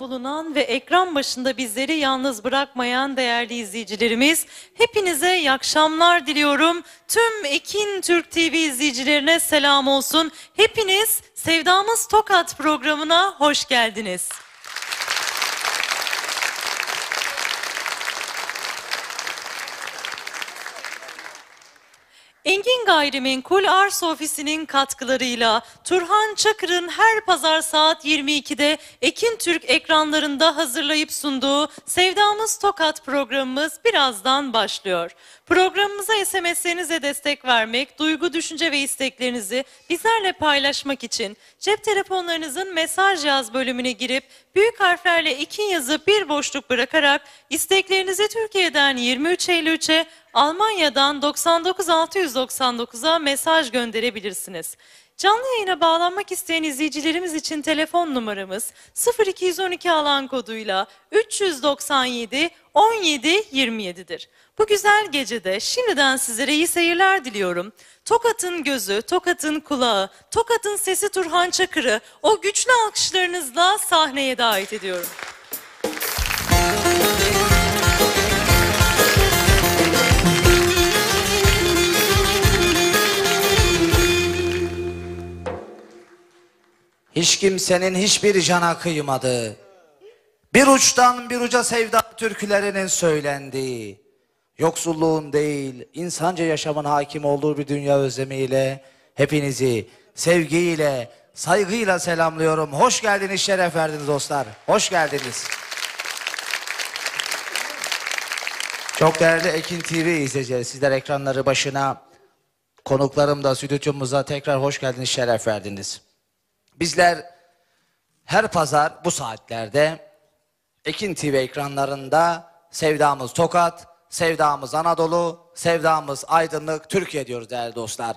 bulunan ve ekran başında bizleri yalnız bırakmayan değerli izleyicilerimiz, hepinize iyi akşamlar diliyorum. Tüm Ekin Türk TV izleyicilerine selam olsun. Hepiniz Sevdamız Tokat programına hoş geldiniz. Engin Gayrimenkul Arsa Ofisi'nin katkılarıyla Turhan Çakır'ın her pazar saat 22'de Ekin Türk ekranlarında hazırlayıp sunduğu Sevdamız Tokat programımız birazdan başlıyor. Programımıza SMS'lerinize destek vermek, duygu, düşünce ve isteklerinizi bizlerle paylaşmak için cep telefonlarınızın mesaj yaz bölümüne girip büyük harflerle Ekin yazıp bir boşluk bırakarak isteklerinizi Türkiye'den 2353'e Almanya'dan 99699'a mesaj gönderebilirsiniz. Canlı yayına bağlanmak isteyen izleyicilerimiz için telefon numaramız 0212 alan koduyla 397 17 27'dir. Bu güzel gecede şimdiden sizlere iyi seyirler diliyorum. Tokat'ın gözü, Tokat'ın kulağı, Tokat'ın sesi Turhan Çakır'ı o güçlü alkışlarınızla sahneye davet ediyorum. Hiç kimsenin hiçbir cana kıymadığı, bir uçtan bir uca sevda türkülerinin söylendiği, yoksulluğun değil, insanca yaşamın hakim olduğu bir dünya özlemiyle hepinizi sevgiyle, saygıyla selamlıyorum. Hoş geldiniz, şeref verdiniz dostlar. Hoş geldiniz. Çok değerli Ekin TV izleyicileri, sizler ekranları başına, konuklarım da stüdyomuza tekrar hoş geldiniz, şeref verdiniz. Bizler her pazar bu saatlerde Ekin TV ekranlarında sevdamız Tokat, sevdamız Anadolu, sevdamız Aydınlık, Türkiye diyoruz değerli dostlar.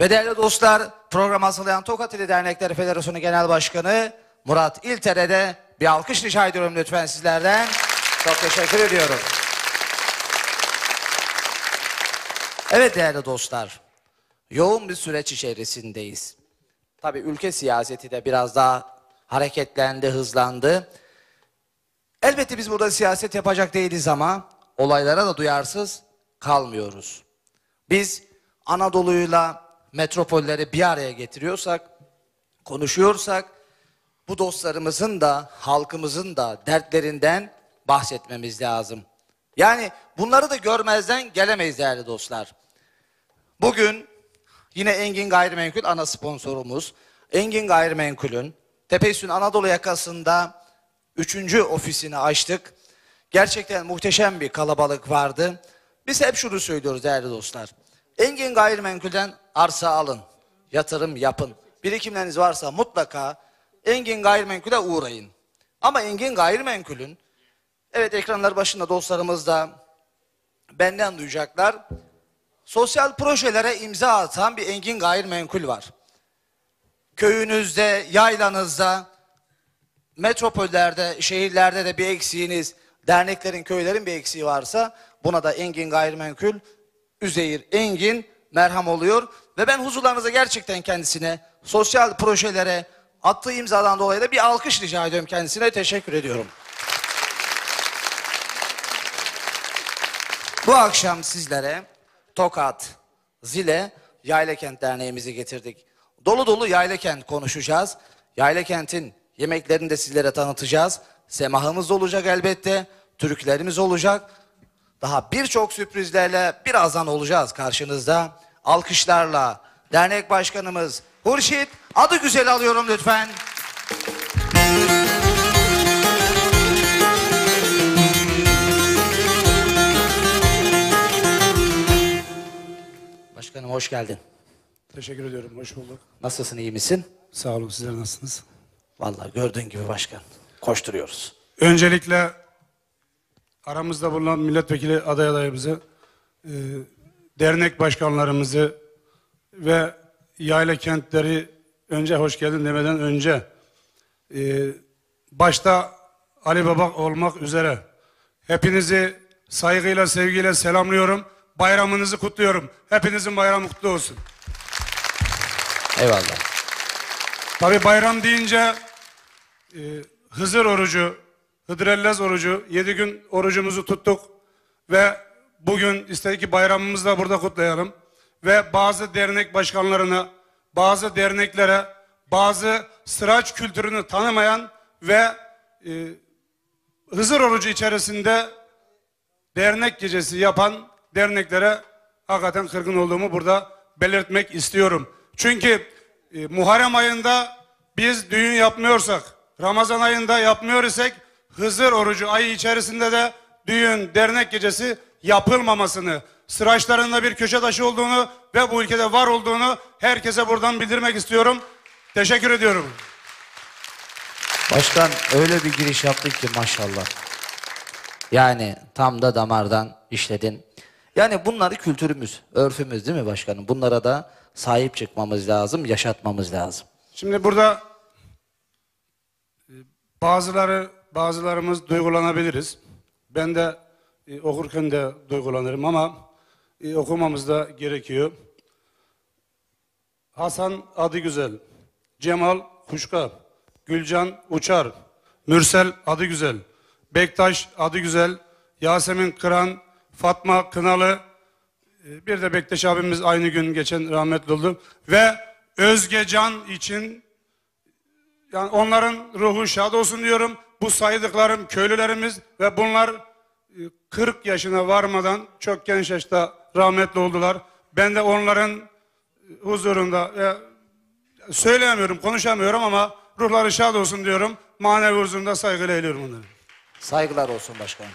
Ve değerli dostlar program hazırlayan Tokat İli Dernekleri Federasyonu Genel Başkanı Murat İltere'de bir alkış rica ediyorum lütfen sizlerden. Çok teşekkür ediyorum. Evet değerli dostlar, yoğun bir süreç içerisindeyiz. Tabii ülke siyaseti de biraz daha hareketlendi, hızlandı. Elbette biz burada siyaset yapacak değiliz ama olaylara da duyarsız kalmıyoruz. Biz Anadolu'yla metropolleri bir araya getiriyorsak, konuşuyorsak bu dostlarımızın da halkımızın da dertlerinden bahsetmemiz lazım. Yani bunları da görmezden gelemeyiz değerli dostlar. Bugün Yine Engin Gayrimenkul ana sponsorumuz. Engin Gayrimenkul'ün Tepesün Anadolu yakasında üçüncü ofisini açtık. Gerçekten muhteşem bir kalabalık vardı. Biz hep şunu söylüyoruz değerli dostlar. Engin Gayrimenkul'den arsa alın, yatırım yapın. Birikimleriniz varsa mutlaka Engin Gayrimenkul'e uğrayın. Ama Engin Gayrimenkul'ün, evet ekranlar başında dostlarımız da benden duyacaklar sosyal projelere imza atan bir engin gayrimenkul var. Köyünüzde, yaylanızda, metropollerde, şehirlerde de bir eksiğiniz, derneklerin, köylerin bir eksiği varsa buna da engin gayrimenkul, Üzeyir Engin merham oluyor. Ve ben huzurlarınıza gerçekten kendisine sosyal projelere attığı imzadan dolayı da bir alkış rica ediyorum kendisine. Teşekkür ediyorum. Bu akşam sizlere Tokat, Zile, Yaylakent Derneğimizi getirdik. Dolu dolu Yaylakent konuşacağız. Yaylakent'in yemeklerini de sizlere tanıtacağız. Semahımız olacak elbette, türkülerimiz olacak. Daha birçok sürprizlerle birazdan olacağız karşınızda. Alkışlarla dernek başkanımız Hurşit adı güzel alıyorum lütfen. Başkanım hoş geldin. Teşekkür ediyorum. Hoş bulduk. Nasılsın iyi misin? Sağ olun. Sizler nasılsınız? Vallahi gördüğün gibi başkan. Koşturuyoruz. Öncelikle aramızda bulunan milletvekili aday adayımızı, e, dernek başkanlarımızı ve yayla kentleri önce hoş geldin demeden önce e, başta Ali Baba olmak üzere hepinizi saygıyla sevgiyle selamlıyorum. Bayramınızı kutluyorum. Hepinizin bayramı kutlu olsun. Eyvallah. Tabi bayram deyince e, Hızır orucu, Hıdrellez orucu, yedi gün orucumuzu tuttuk ve bugün istedik ki bayramımızı da burada kutlayalım. Ve bazı dernek başkanlarına, bazı derneklere, bazı sıraç kültürünü tanımayan ve e, Hızır orucu içerisinde dernek gecesi yapan derneklere hakikaten kırgın olduğumu burada belirtmek istiyorum. Çünkü e, Muharrem ayında biz düğün yapmıyorsak, Ramazan ayında yapmıyor isek Hızır orucu ayı içerisinde de düğün, dernek gecesi yapılmamasını, sıraçlarında bir köşe taşı olduğunu ve bu ülkede var olduğunu herkese buradan bildirmek istiyorum. Teşekkür ediyorum. Başkan öyle bir giriş yaptın ki maşallah. Yani tam da damardan işledin. Yani bunları kültürümüz, örfümüz değil mi başkanım? Bunlara da sahip çıkmamız lazım, yaşatmamız lazım. Şimdi burada e, bazıları bazılarımız duygulanabiliriz. Ben de e, okurken de duygulanırım ama e, okumamız da gerekiyor. Hasan adı güzel. Cemal Kuşka. Gülcan Uçar. Mürsel adı güzel. Bektaş adı güzel. Yasemin Kıran. Fatma Kınalı. e, Bir de Bektaş abimiz aynı gün geçen rahmetli oldu. Ve Özge Can için yani onların ruhu şad olsun diyorum. Bu saydıklarım köylülerimiz ve bunlar e, 40 yaşına varmadan çok genç yaşta rahmetli oldular. Ben de onların e, huzurunda e, söyleyemiyorum, konuşamıyorum ama ruhları şad olsun diyorum. Manevi huzurunda saygıyla eğiliyorum onları. Saygılar olsun başkanım.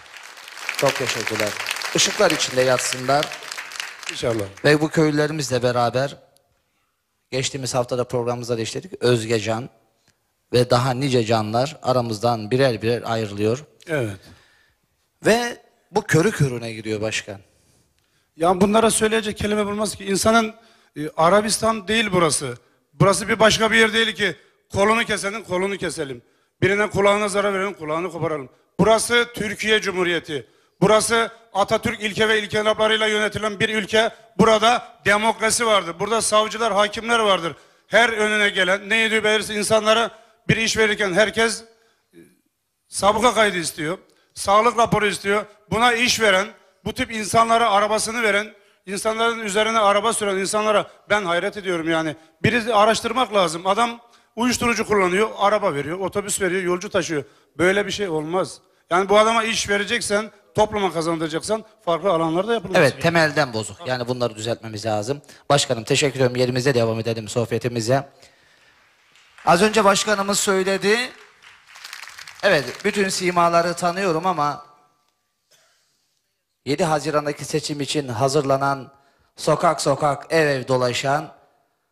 Çok teşekkürler. Işıklar içinde yatsınlar İnşallah. ve bu köylülerimizle beraber geçtiğimiz haftada programımızda da işledik. Özge Can ve daha nice canlar aramızdan birer birer ayrılıyor. Evet. Ve bu körü körüne giriyor başkan. Ya bunlara söyleyecek kelime bulmaz ki. İnsanın e, Arabistan değil burası. Burası bir başka bir yer değil ki. Kolunu kesenin kolunu keselim. Birine kulağına zarar verenin kulağını koparalım. Burası Türkiye Cumhuriyeti. Burası Atatürk ilke ve ilkelaplarıyla yönetilen bir ülke. Burada demokrasi vardır. Burada savcılar, hakimler vardır. Her önüne gelen neydi belirse insanlara bir iş verirken herkes sabıka kaydı istiyor. Sağlık raporu istiyor. Buna iş veren, bu tip insanlara arabasını veren, insanların üzerine araba süren insanlara ben hayret ediyorum yani. Biri araştırmak lazım. Adam uyuşturucu kullanıyor, araba veriyor, otobüs veriyor, yolcu taşıyor. Böyle bir şey olmaz. Yani bu adama iş vereceksen, topluma kazandıracaksan farklı alanlarda yapılması Evet temelden bozuk. Yani bunları düzeltmemiz lazım. Başkanım teşekkür ediyorum. Yerimize devam edelim sohbetimize. Az önce başkanımız söyledi. Evet bütün simaları tanıyorum ama 7 Haziran'daki seçim için hazırlanan sokak sokak ev ev dolaşan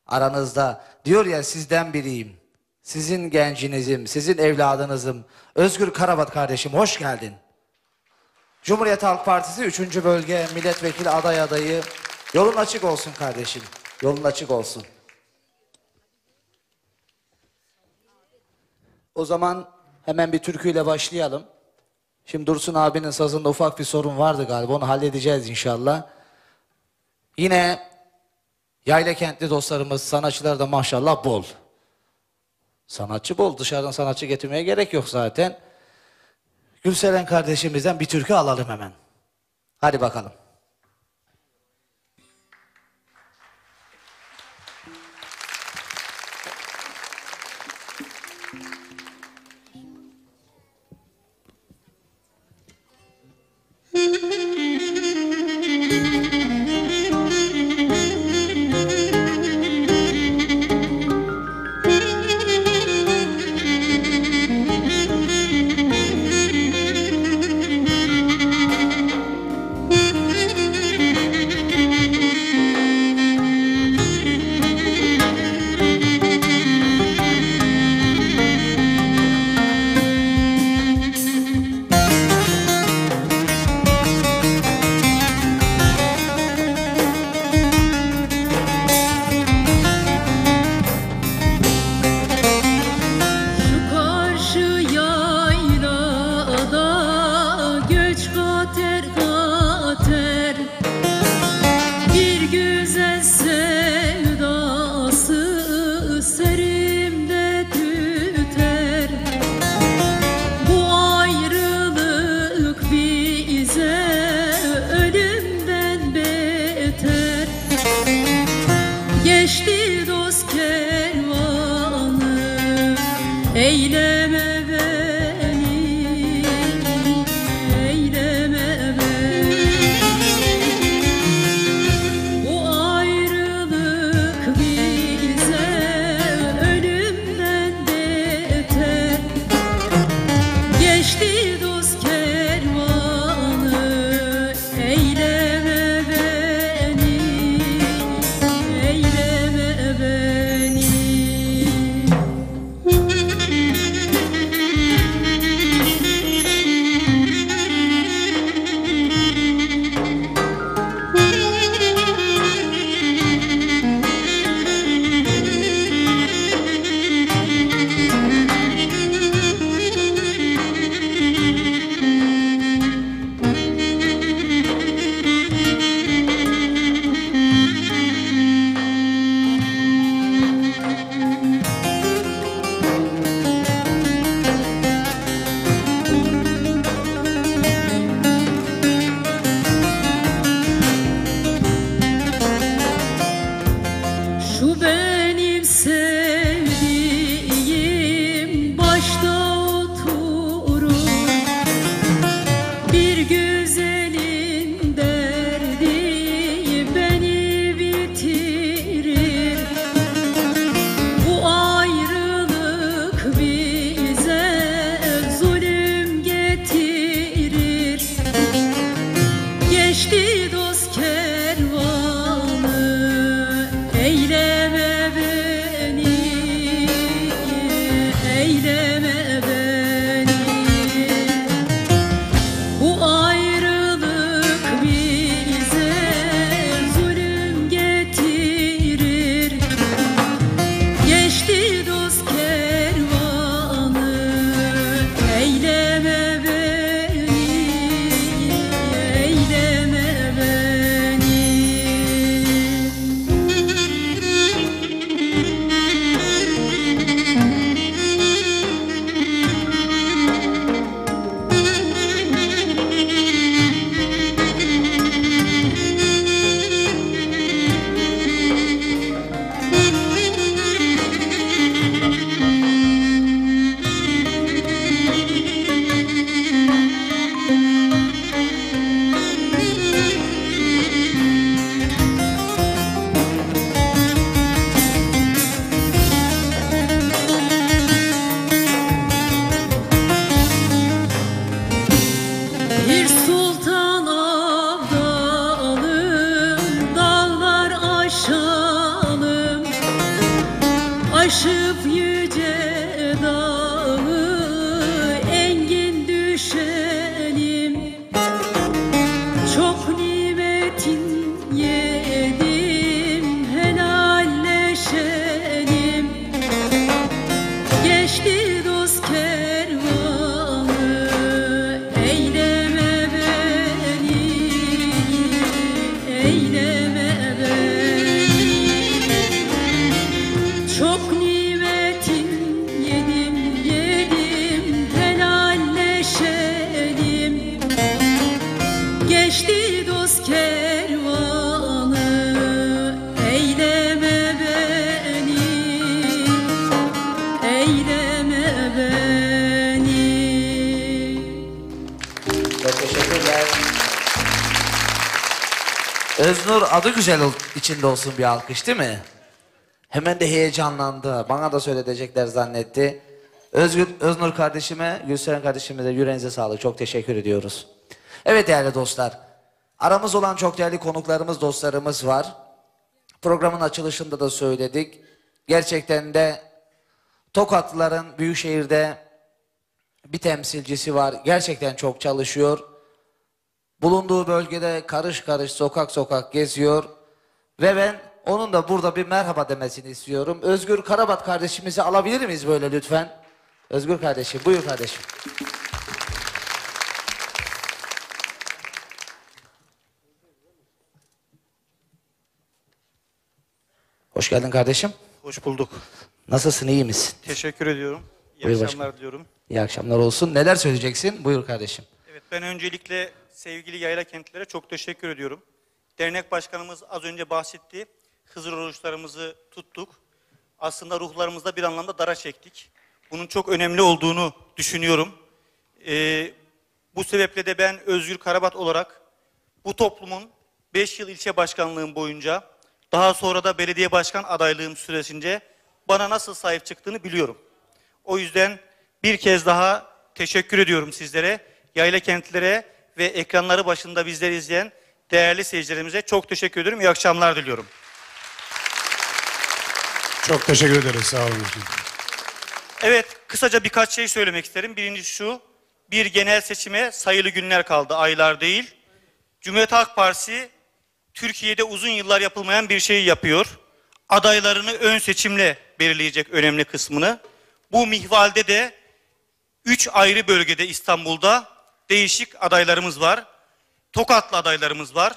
aranızda diyor ya sizden biriyim. Sizin gencinizim, sizin evladınızım. Özgür Karabat kardeşim hoş geldin. Cumhuriyet Halk Partisi 3. bölge milletvekili aday adayı. Yolun açık olsun kardeşim. Yolun açık olsun. O zaman hemen bir türküyle başlayalım. Şimdi Dursun abinin sazında ufak bir sorun vardı galiba. Onu halledeceğiz inşallah. Yine yayla kentli dostlarımız, sanatçılar da maşallah bol. Sanatçı bol. Dışarıdan sanatçı getirmeye gerek yok zaten. Gülseren kardeşimizden bir türkü alalım hemen. Hadi bakalım. Adı güzel içinde olsun bir alkış değil mi? Hemen de heyecanlandı. Bana da söyletecekler zannetti. Özgür, Öznur kardeşime, Gülseren kardeşime de yüreğinize sağlık. Çok teşekkür ediyoruz. Evet değerli dostlar. Aramız olan çok değerli konuklarımız, dostlarımız var. Programın açılışında da söyledik. Gerçekten de Tokatlıların Büyükşehir'de bir temsilcisi var. Gerçekten çok çalışıyor. Bulunduğu bölgede karış karış sokak sokak geziyor. Ve ben onun da burada bir merhaba demesini istiyorum. Özgür Karabat kardeşimizi alabilir miyiz böyle lütfen? Özgür kardeşim, buyur kardeşim. Hoş geldin kardeşim. Hoş bulduk. Nasılsın, iyi misin? Teşekkür ediyorum. İyi Buyur akşamlar diliyorum. İyi akşamlar olsun. Neler söyleyeceksin? Buyur kardeşim. Ben öncelikle sevgili yayla kentlere çok teşekkür ediyorum. Dernek başkanımız az önce bahsetti. Hızır oruçlarımızı tuttuk. Aslında ruhlarımızda bir anlamda dara çektik. Bunun çok önemli olduğunu düşünüyorum. Ee, bu sebeple de ben Özgür Karabat olarak bu toplumun 5 yıl ilçe başkanlığım boyunca daha sonra da belediye başkan adaylığım süresince bana nasıl sahip çıktığını biliyorum. O yüzden bir kez daha teşekkür ediyorum sizlere, yayla kentlere ve ekranları başında bizleri izleyen değerli seyircilerimize çok teşekkür ediyorum. İyi akşamlar diliyorum. Çok teşekkür ederiz. Sağ olun. Evet, kısaca birkaç şey söylemek isterim. Birincisi şu, bir genel seçime sayılı günler kaldı, aylar değil. Cumhuriyet Halk Partisi Türkiye'de uzun yıllar yapılmayan bir şeyi yapıyor. Adaylarını ön seçimle belirleyecek önemli kısmını. Bu mihvalde de üç ayrı bölgede İstanbul'da değişik adaylarımız var. Tokatlı adaylarımız var.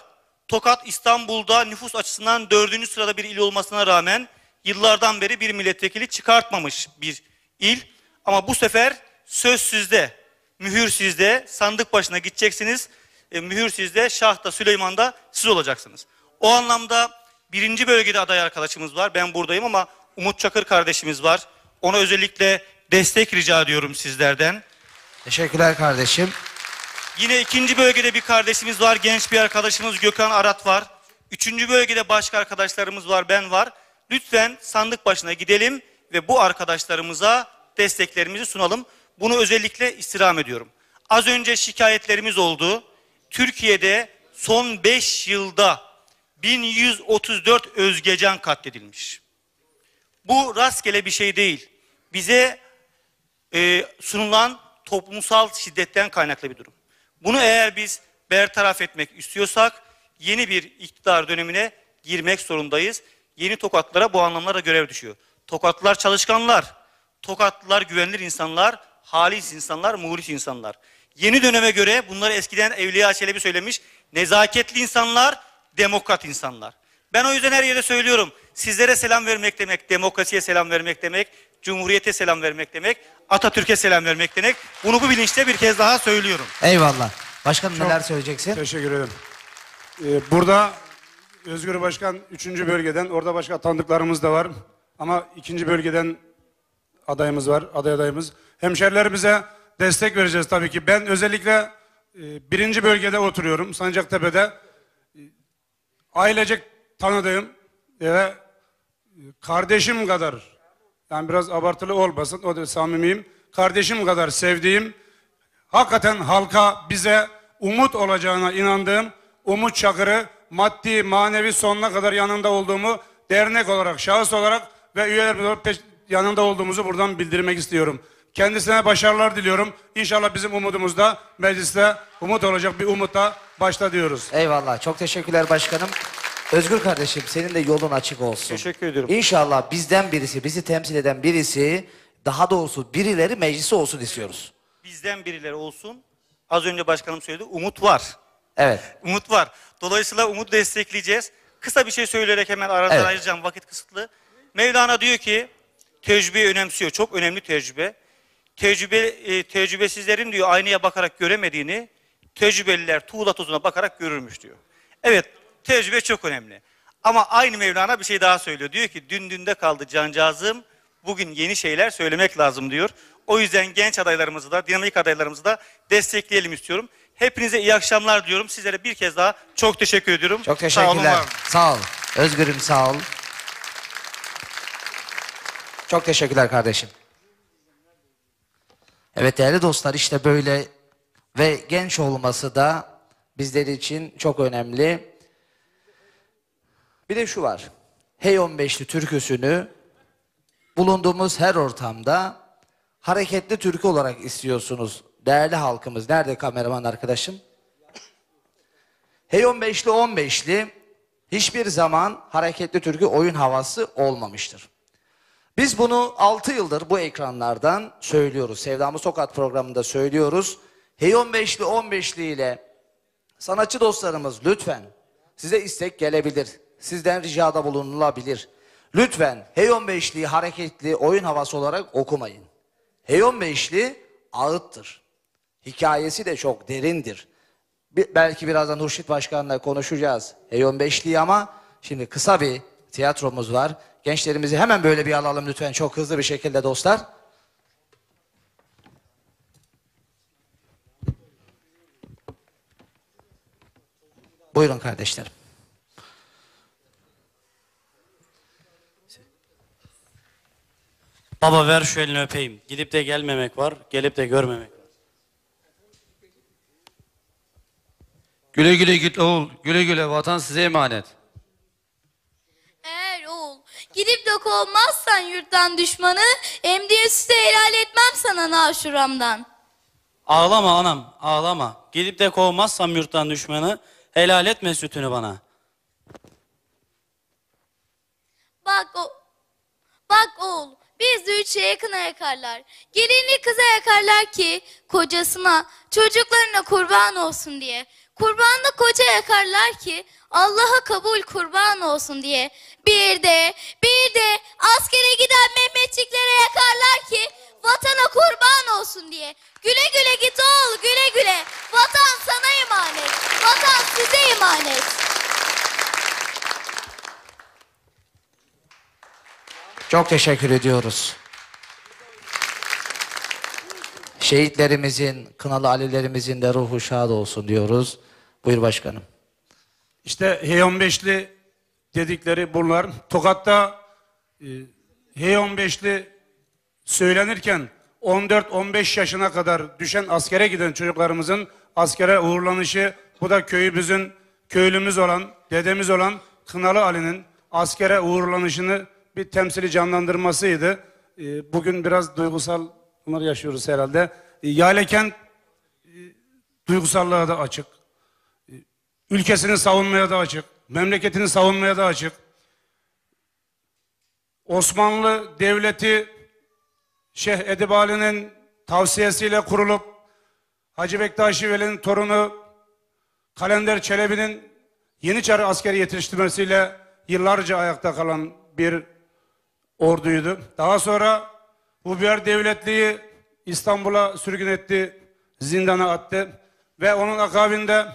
Tokat İstanbul'da nüfus açısından dördüncü sırada bir il olmasına rağmen yıllardan beri bir milletvekili çıkartmamış bir il. Ama bu sefer söz sizde, mühür sizde, sandık başına gideceksiniz. E, mühür sizde, Şah da Süleyman da siz olacaksınız. O anlamda birinci bölgede aday arkadaşımız var. Ben buradayım ama Umut Çakır kardeşimiz var. Ona özellikle destek rica ediyorum sizlerden. Teşekkürler kardeşim. Yine ikinci bölgede bir kardeşimiz var, genç bir arkadaşımız Gökhan Arat var. Üçüncü bölgede başka arkadaşlarımız var, ben var. Lütfen sandık başına gidelim ve bu arkadaşlarımıza desteklerimizi sunalım. Bunu özellikle istirham ediyorum. Az önce şikayetlerimiz oldu. Türkiye'de son 5 yılda 1134 özgecan katledilmiş. Bu rastgele bir şey değil. Bize e, sunulan toplumsal şiddetten kaynaklı bir durum. Bunu eğer biz bertaraf etmek istiyorsak yeni bir iktidar dönemine girmek zorundayız. Yeni tokatlara bu anlamda görev düşüyor. Tokatlılar çalışkanlar, tokatlılar güvenilir insanlar, halis insanlar, muhlis insanlar. Yeni döneme göre bunları eskiden Evliya Çelebi söylemiş, nezaketli insanlar, demokrat insanlar. Ben o yüzden her yere söylüyorum. Sizlere selam vermek demek, demokrasiye selam vermek demek, cumhuriyete selam vermek demek, Atatürk'e selam vermek demek. Bunu bu bilinçle bir kez daha söylüyorum. Eyvallah. Başkanım neler söyleyeceksin? Teşekkür ederim. Ee, burada Özgür Başkan 3. bölgeden, orada başka tanıdıklarımız da var. Ama ikinci bölgeden adayımız var, aday adayımız. Hemşerilerimize destek vereceğiz tabii ki. Ben özellikle e, birinci bölgede oturuyorum, Sancaktepe'de. E, ailecek tanıdığım ve e, kardeşim kadar, yani biraz abartılı olmasın, o da samimiyim. Kardeşim kadar sevdiğim, hakikaten halka bize umut olacağına inandığım Umut Çakır'ı maddi manevi sonuna kadar yanında olduğumu dernek olarak, şahıs olarak ve üyelerimiz olarak yanında olduğumuzu buradan bildirmek istiyorum. Kendisine başarılar diliyorum. İnşallah bizim umudumuz da mecliste umut olacak bir umutla başta diyoruz. Eyvallah. Çok teşekkürler başkanım. Özgür kardeşim senin de yolun açık olsun. Teşekkür ediyorum. İnşallah bizden birisi, bizi temsil eden birisi, daha doğrusu birileri meclisi olsun istiyoruz. Bizden birileri olsun. Az önce başkanım söyledi, umut var. Evet. Umut var. Dolayısıyla umudu destekleyeceğiz. Kısa bir şey söyleyerek hemen aradan Evet. ayıracağım vakit kısıtlı. Mevlana diyor ki tecrübeyi önemsiyor. Çok önemli tecrübe. Tecrübe e, tecrübesizlerin diyor aynaya bakarak göremediğini tecrübeliler tuğla tozuna bakarak görürmüş diyor. Evet tecrübe çok önemli. Ama aynı Mevlana bir şey daha söylüyor. Diyor ki dün dünde kaldı cancağızım. Bugün yeni şeyler söylemek lazım diyor. O yüzden genç adaylarımızı da dinamik adaylarımızı da destekleyelim istiyorum. Hepinize iyi akşamlar diyorum. Sizlere bir kez daha çok teşekkür ediyorum. Çok Sağ olun, teşekkürler. var olun. Sağ ol. Özgürüm sağ ol. Çok teşekkürler kardeşim. Evet değerli dostlar işte böyle ve genç olması da bizler için çok önemli. Bir de şu var. Hey 15'li türküsünü bulunduğumuz her ortamda hareketli türkü olarak istiyorsunuz. Değerli halkımız. Nerede kameraman arkadaşım? Hey 15'li 15'li hiçbir zaman hareketli türkü oyun havası olmamıştır. Biz bunu 6 yıldır bu ekranlardan söylüyoruz. Sevdamız Tokat programında söylüyoruz. Hey 15'li 15'li ile sanatçı dostlarımız lütfen size istek gelebilir. Sizden ricada bulunulabilir. Lütfen Hey 15'liyi hareketli oyun havası olarak okumayın. Hey 15'li ağıttır. Hikayesi de çok derindir. Bir- belki birazdan Hurşit Başkan'la konuşacağız Hey 15'liyi ama şimdi kısa bir tiyatromuz var. Gençlerimizi hemen böyle bir alalım lütfen çok hızlı bir şekilde dostlar. Buyurun kardeşlerim. Baba ver şu elini öpeyim. Gidip de gelmemek var, gelip de görmemek var. Güle güle git oğul. Güle güle vatan size emanet. Eğer oğul gidip de kovmazsan yurttan düşmanı emdiye sütü helal etmem sana naşuramdan. Ağlama anam, ağlama. Gidip de kovmazsam yurttan düşmanı, helal etme sütünü bana. Bak o Bak oğul biz de üçe yakına yakarlar. Gelinli kıza yakarlar ki kocasına çocuklarına kurban olsun diye. Kurbanlı koca yakarlar ki Allah'a kabul kurban olsun diye. Bir de bir de askere giden Mehmetçiklere yakarlar ki vatana kurban olsun diye. Güle güle git oğul güle güle. Vatan sana emanet. Vatan size emanet. Çok teşekkür ediyoruz. Şehitlerimizin, kınalı alilerimizin de ruhu şad olsun diyoruz. Buyur başkanım. İşte H15'li dedikleri bunlar. Tokat'ta e, H15'li söylenirken 14-15 yaşına kadar düşen askere giden çocuklarımızın askere uğurlanışı bu da köyümüzün köylümüz olan, dedemiz olan Kınalı Ali'nin askere uğurlanışını bir temsili canlandırmasıydı. E, Bugün biraz duygusal bunlar yaşıyoruz herhalde. E, Yalekent duygusallığa da açık. Ülkesini savunmaya da açık. Memleketini savunmaya da açık. Osmanlı Devleti Şeyh Edibali'nin tavsiyesiyle kurulup Hacı Bektaşi Veli'nin torunu Kalender Çelebi'nin Yeniçeri askeri yetiştirmesiyle yıllarca ayakta kalan bir orduydu. Daha sonra Hubiyar Devletliği İstanbul'a sürgün etti, zindana attı ve onun akabinde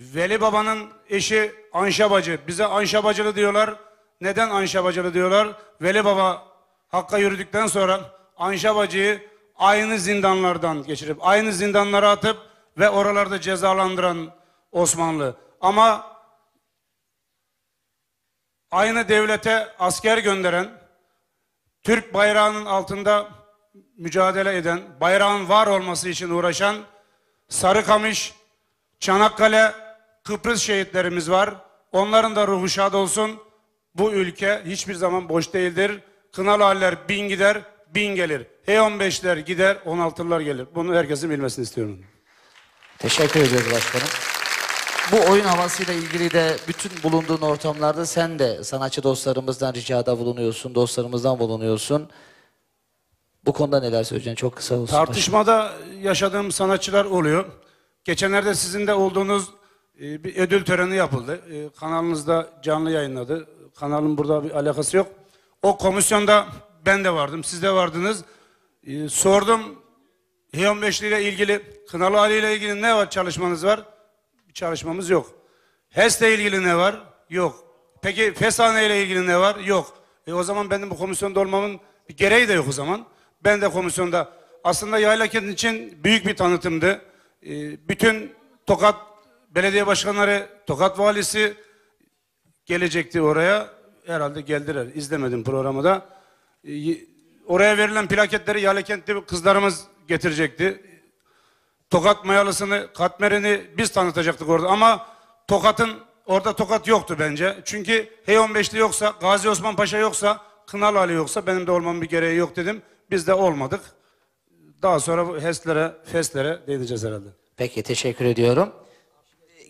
Veli Baba'nın eşi Anşa Bacı. Bize Anşa Bacılı diyorlar. Neden Anşa Bacılı diyorlar? Veli Baba Hakk'a yürüdükten sonra Anşa Bacı'yı aynı zindanlardan geçirip, aynı zindanlara atıp ve oralarda cezalandıran Osmanlı. Ama aynı devlete asker gönderen, Türk bayrağının altında mücadele eden, bayrağın var olması için uğraşan Sarıkamış, Çanakkale, Kıbrıs şehitlerimiz var. Onların da ruhu şad olsun. Bu ülke hiçbir zaman boş değildir. Kınalı haller bin gider, bin gelir. H15'ler gider, 16'lar gelir. Bunu herkesin bilmesini istiyorum. Teşekkür ediyoruz başkanım. Bu oyun havasıyla ilgili de bütün bulunduğun ortamlarda sen de sanatçı dostlarımızdan ricada bulunuyorsun, dostlarımızdan bulunuyorsun. Bu konuda neler söyleyeceksin? Çok kısa olsun. Tartışmada yaşadığım sanatçılar oluyor. Geçenlerde sizin de olduğunuz e, bir ödül töreni yapıldı. E, Kanalınızda canlı yayınladı. Kanalın burada bir alakası yok. O komisyonda ben de vardım, siz de vardınız. E, Sordum H15 ile ilgili, Kınalı Ali ile ilgili ne var çalışmanız var? Bir çalışmamız yok. HES'le ilgili ne var? Yok. Peki Fesane ile ilgili ne var? Yok. E o zaman benim bu komisyonda olmamın bir gereği de yok o zaman. Ben de komisyonda aslında Yayla Kent için büyük bir tanıtımdı. e, bütün Tokat belediye başkanları, Tokat valisi gelecekti oraya. Herhalde geldiler. İzlemedim programı da. E, oraya verilen plaketleri Yalekentli kızlarımız getirecekti. Tokat mayalısını, katmerini biz tanıtacaktık orada ama Tokat'ın orada Tokat yoktu bence. Çünkü H15'li yoksa, Gazi Osman Paşa yoksa, Kınalı Ali yoksa benim de olmam bir gereği yok dedim. Biz de olmadık. Daha sonra HES'lere, FES'lere değineceğiz herhalde. Peki teşekkür ediyorum.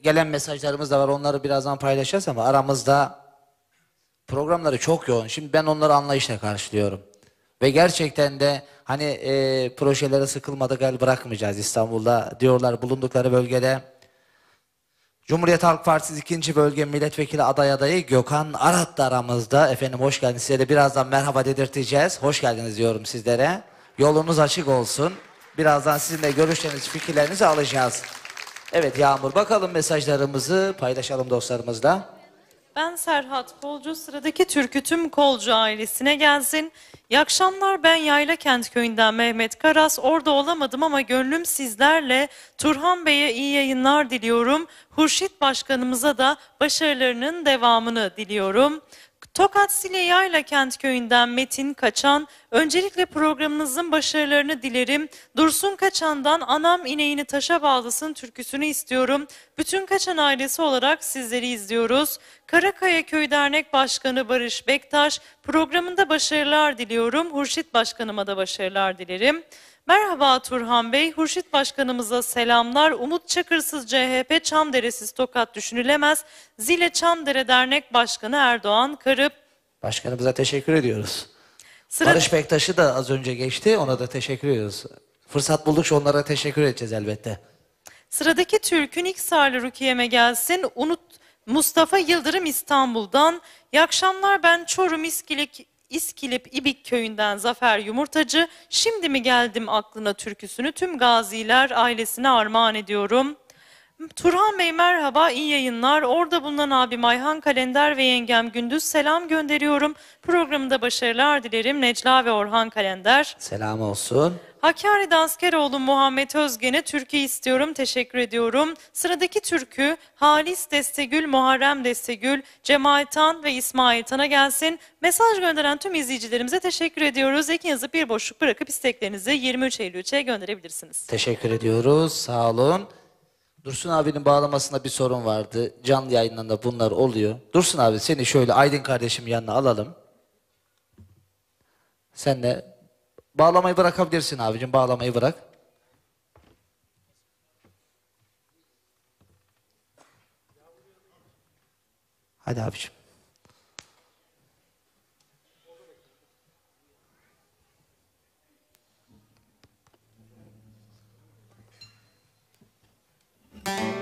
Gelen mesajlarımız da var onları birazdan paylaşacağız ama aramızda programları çok yoğun. Şimdi ben onları anlayışla karşılıyorum. Ve gerçekten de hani e, projelere sıkılmadık el bırakmayacağız İstanbul'da diyorlar bulundukları bölgede. Cumhuriyet Halk Partisi 2. Bölge Milletvekili aday adayı Gökhan Arat da aramızda. Efendim hoş geldiniz. Size de birazdan merhaba dedirteceğiz. Hoş geldiniz diyorum sizlere. Yolunuz açık olsun. Birazdan sizinle görüşlerinizi, fikirlerinizi alacağız. Evet Yağmur bakalım mesajlarımızı paylaşalım dostlarımızla. Ben Serhat Kolcu, sıradaki türkü tüm Kolcu ailesine gelsin. İyi akşamlar, ben Yaylakent köyünden Mehmet Karas. Orada olamadım ama gönlüm sizlerle. Turhan Bey'e iyi yayınlar diliyorum. Hurşit Başkanımıza da başarılarının devamını diliyorum. Tokat Sile Yaylakent köyünden Metin Kaçan, öncelikle programınızın başarılarını dilerim. Dursun Kaçan'dan Anam ineğini taşa bağlasın türküsünü istiyorum. Bütün Kaçan ailesi olarak sizleri izliyoruz. Karakaya Köy Dernek Başkanı Barış Bektaş, programında başarılar diliyorum. Hurşit Başkanıma da başarılar dilerim. Merhaba Turhan Bey, Hurşit Başkanımıza selamlar. Umut Çakırsız CHP Çamderesiz Tokat düşünülemez. Zile Çamdere Dernek Başkanı Erdoğan Karıp. Başkanımıza teşekkür ediyoruz. Sıra... Barış Bektaş'ı da az önce geçti. Ona da teşekkür ediyoruz. Fırsat buldukça onlara teşekkür edeceğiz elbette. Sıradaki türkün ilk sarlı Rukiye'me gelsin. Unut Mustafa Yıldırım İstanbul'dan. İyi akşamlar ben Çorum İskilik, İskilip İbik köyünden Zafer Yumurtacı. Şimdi mi geldim aklına türküsünü tüm gaziler ailesine armağan ediyorum. Turhan Bey merhaba, iyi yayınlar. Orada bulunan abim Ayhan Kalender ve yengem Gündüz selam gönderiyorum. Programında başarılar dilerim. Necla ve Orhan Kalender. Selam olsun. Hakkari Askeroğlu Muhammed Özgen'e türkü istiyorum. Teşekkür ediyorum. Sıradaki türkü Halis Destegül, Muharrem Destegül, Cemal Tan ve İsmail Tan'a gelsin. Mesaj gönderen tüm izleyicilerimize teşekkür ediyoruz. Ekin yazıp bir boşluk bırakıp isteklerinizi 23 Eylül'e gönderebilirsiniz. Teşekkür ediyoruz. Sağ olun. Dursun abinin bağlamasında bir sorun vardı. Canlı yayınlarında bunlar oluyor. Dursun abi seni şöyle Aydın kardeşim yanına alalım. Sen de bağlamayı bırakabilirsin abicim. Bağlamayı bırak. Hadi abicim. Anam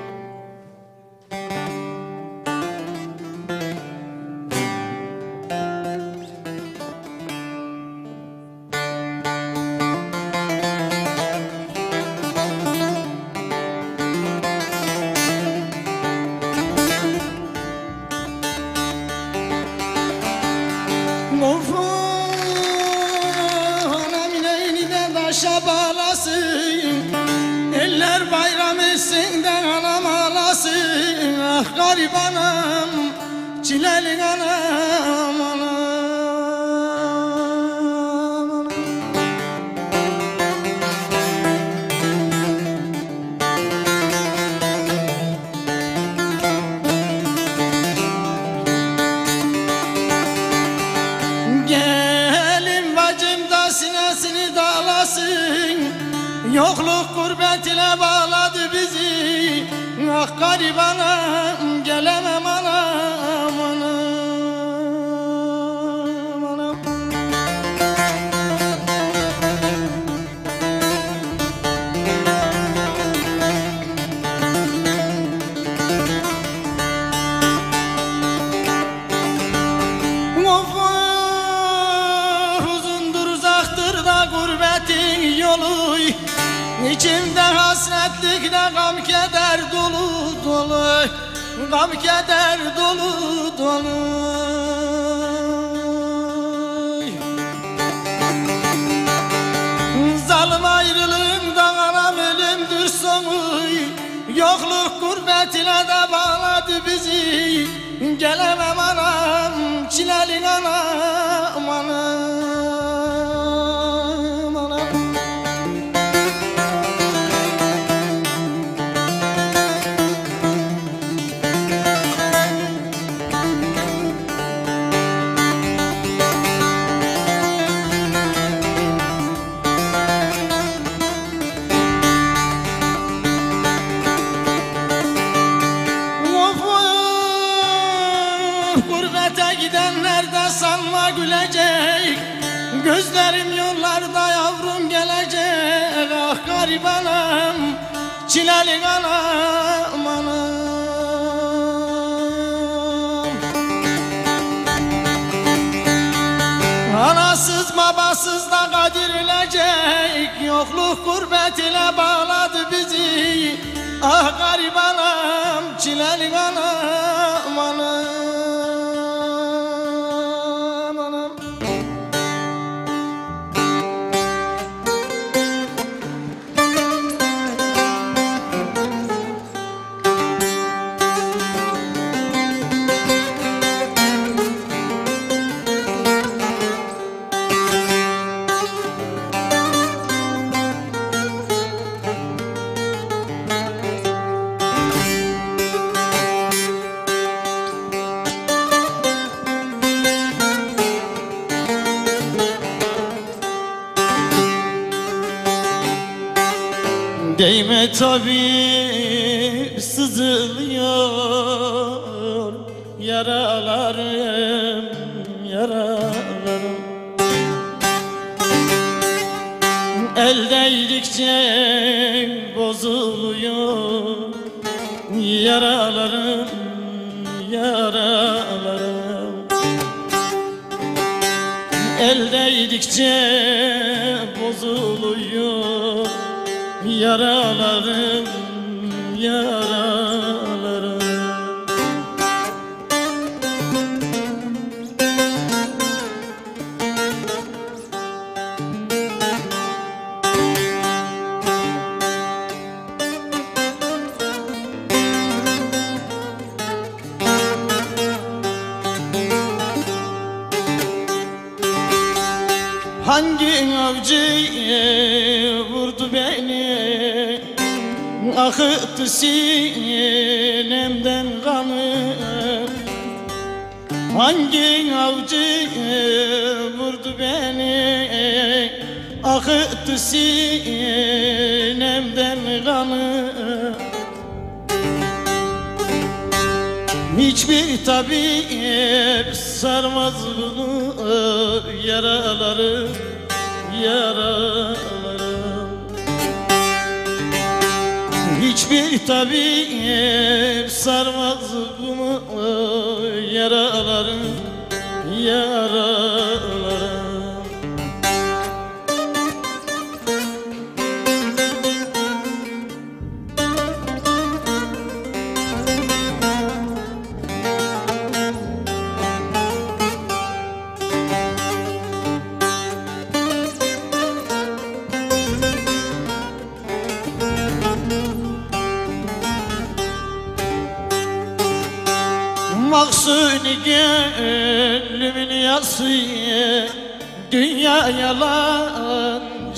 tabi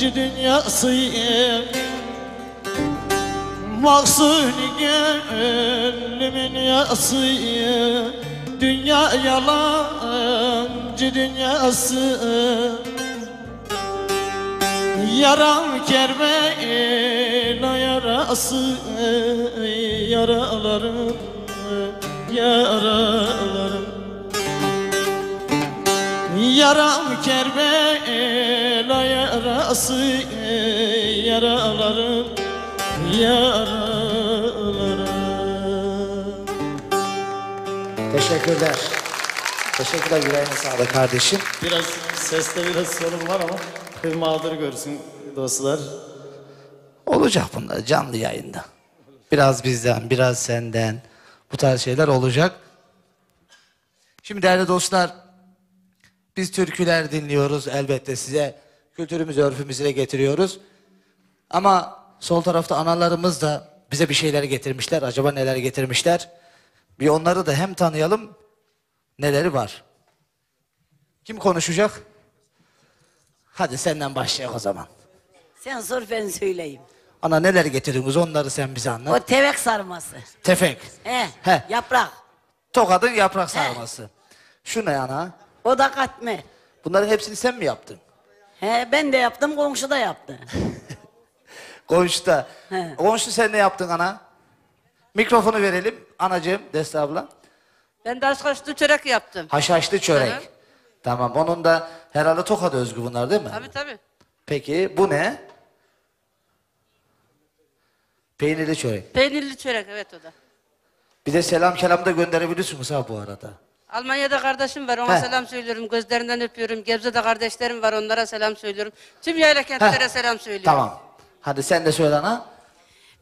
Birinci dünyasıyım. Baksın gönlümün yasıyım. Dünya yalancı dünyası Yaram Kerbela yarası Yaralarım, yaralarım. Yaram Kerbela yarası Yaralarım yaralarım Teşekkürler. Teşekkürler yüreğine sağlık kardeşim. Biraz seste biraz sorun var ama bir mağdur görsün dostlar. Olacak bunlar canlı yayında. Biraz bizden, biraz senden bu tarz şeyler olacak. Şimdi değerli dostlar biz türküler dinliyoruz elbette size. Kültürümüzü, örfümüzü de getiriyoruz. Ama sol tarafta analarımız da bize bir şeyler getirmişler. Acaba neler getirmişler? Bir onları da hem tanıyalım neleri var. Kim konuşacak? Hadi senden başlayalım o zaman. Sen sor ben söyleyeyim. Ana neler getirdiniz onları sen bize anlat. O tevek sarması. Tefek. He, He. yaprak. Tokadın yaprak sarması. Şu ne ana? O da katmer. Bunların hepsini sen mi yaptın? He, ben de yaptım, komşu da yaptı. Komşuda. He. Komşu sen ne yaptın ana? Mikrofonu verelim anacığım Deste abla. Ben de haşhaşlı çörek yaptım. Haşhaşlı çörek. Hı. Tamam onun da herhalde Tokat'a özgü bunlar değil mi? Tabii tabii. Peki bu ne? Peynirli çörek. Peynirli çörek evet o da. Bir de selam kelam da gönderebilirsiniz ha bu arada. Almanya'da kardeşim var ona He. selam söylüyorum. Gözlerinden öpüyorum. Gebze'de kardeşlerim var onlara selam söylüyorum. Tüm yayla kentlere Heh. selam söylüyorum. Tamam. Hadi sen de söyle ana.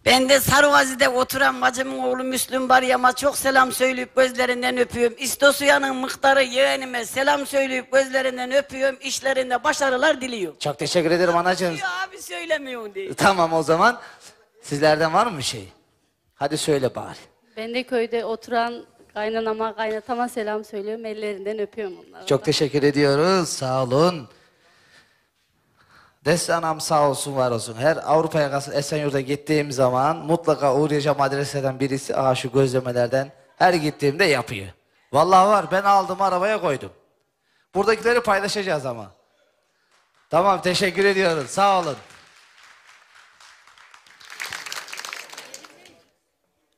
Ben de Sarıvazi'de oturan bacımın oğlu Müslüm Baryam'a çok selam söyleyip gözlerinden öpüyorum. İstosuya'nın mıhtarı yeğenime selam söyleyip gözlerinden öpüyorum. İşlerinde başarılar diliyorum. Çok teşekkür ederim anacığım. Diyor abi söylemiyorsun diye. Tamam o zaman. Sizlerden var mı bir şey? Hadi söyle bari. Ben de köyde oturan kaynanama, kaynatama selam söylüyorum. Ellerinden öpüyorum onları. Çok teşekkür ediyoruz. Sağ olun. Deste anam sağ olsun var olsun. Her Avrupa yakası Esenyurt'a gittiğim zaman mutlaka uğrayacağım adreslerden birisi aha şu gözlemelerden her gittiğimde yapıyor. Vallahi var ben aldım arabaya koydum. Buradakileri paylaşacağız ama. Tamam teşekkür ediyoruz. Sağ olun.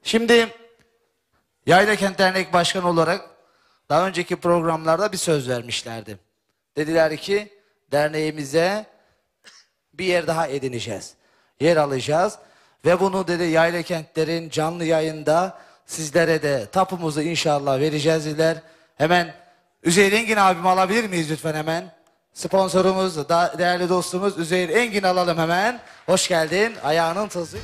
Şimdi Yayla Kent Dernek Başkanı olarak daha önceki programlarda bir söz vermişlerdi. Dediler ki derneğimize bir yer daha edineceğiz. Yer alacağız ve bunu dedi Yayla Kentlerin canlı yayında sizlere de tapumuzu inşallah vereceğiz dediler. Hemen Üzeyir Engin abim alabilir miyiz lütfen hemen? Sponsorumuz, da değerli dostumuz Üzeyir Engin alalım hemen. Hoş geldin. Ayağının tozı.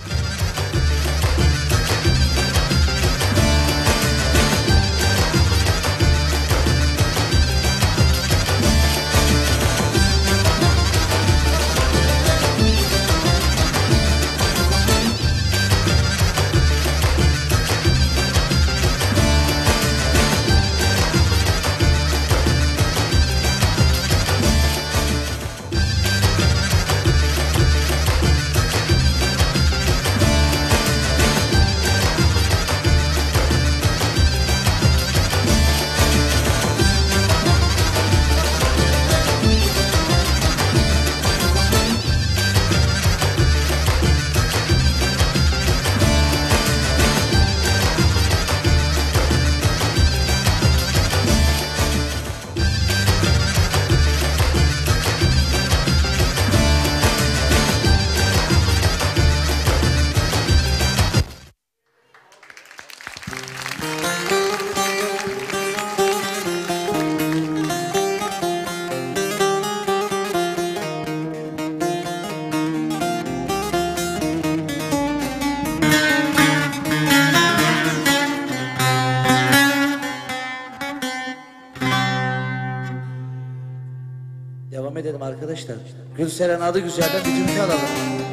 Gülseren adı güzelden bir türkü alalım.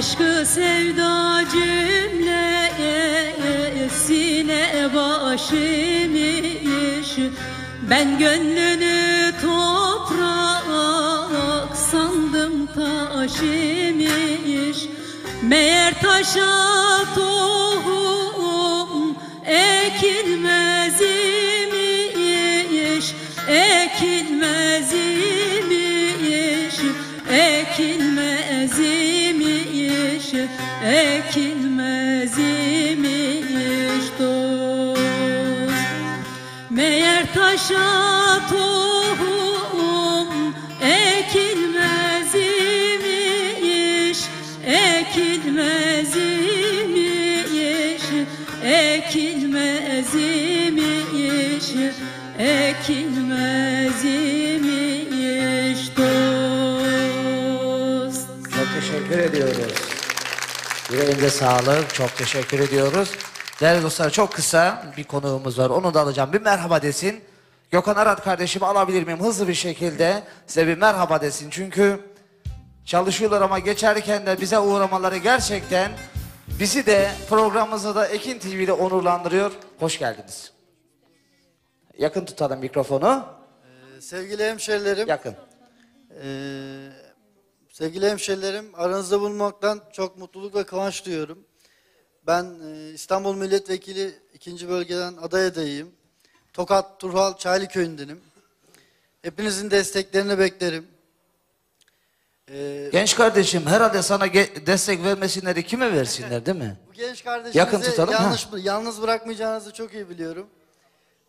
Aşkı sevda cümlesine başimiş Ben gönlünü toprak sandım taş imiş Meğer taşa tohum ekilmez Yüreğinize sağlık. Çok teşekkür ediyoruz. Değerli dostlar çok kısa bir konuğumuz var. Onu da alacağım. Bir merhaba desin. Gökhan Arat kardeşimi alabilir miyim? Hızlı bir şekilde size bir merhaba desin. Çünkü çalışıyorlar ama geçerken de bize uğramaları gerçekten bizi de programımızı da Ekin TV'de onurlandırıyor. Hoş geldiniz. Yakın tutalım mikrofonu. Sevgili hemşerilerim. Yakın. eee, sevgili hemşerilerim aranızda bulunmaktan çok mutluluk ve kıvanç duyuyorum. Ben eee, İstanbul Milletvekili ikinci bölgeden aday adayıyım. Tokat Turhal Çaylı köyündenim. Hepinizin desteklerini beklerim. Eee, Genç kardeşim herhalde sana destek vermesinler kime versinler değil mi? bu genç kardeşinizi Yakın tutalım, ha. yanlış, yalnız bırakmayacağınızı çok iyi biliyorum.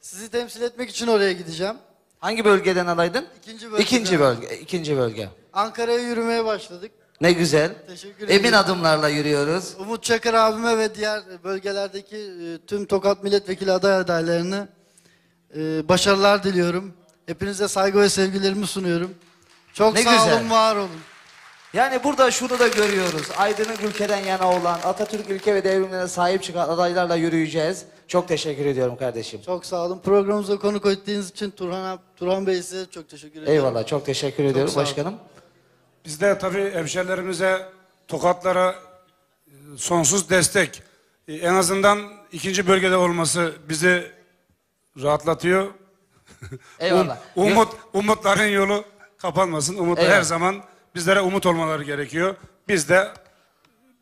Sizi temsil etmek için oraya gideceğim. Hangi bölgeden alaydın? İkinci bölgeden. İkinci bölge. ikinci bölge. Ankara'ya yürümeye başladık. Ne güzel. Teşekkür Emin ederim. adımlarla yürüyoruz. Umut Çakır abime ve diğer bölgelerdeki e, tüm Tokat Milletvekili aday adaylarını e, başarılar diliyorum. Hepinize saygı ve sevgilerimi sunuyorum. Çok Ne sağ güzel. olun, var olun. Yani burada şunu da görüyoruz. Aydın'ın ülkeden yana olan Atatürk ülke ve devrimlerine sahip çıkan adaylarla yürüyeceğiz. Çok teşekkür ediyorum kardeşim. Çok sağ olun. Programımıza konuk ettiğiniz için Turhan, ab- Turhan Bey size çok teşekkür ediyorum. Eyvallah çok teşekkür ediyorum sağ olun. başkanım. Biz de tabii hemşerilerimize, tokatlara e, sonsuz destek. E, En azından ikinci bölgede olması bizi rahatlatıyor. Eyvallah. Um- umut, umutların yolu kapanmasın. Umut her zaman bizlere umut olmaları gerekiyor. Biz de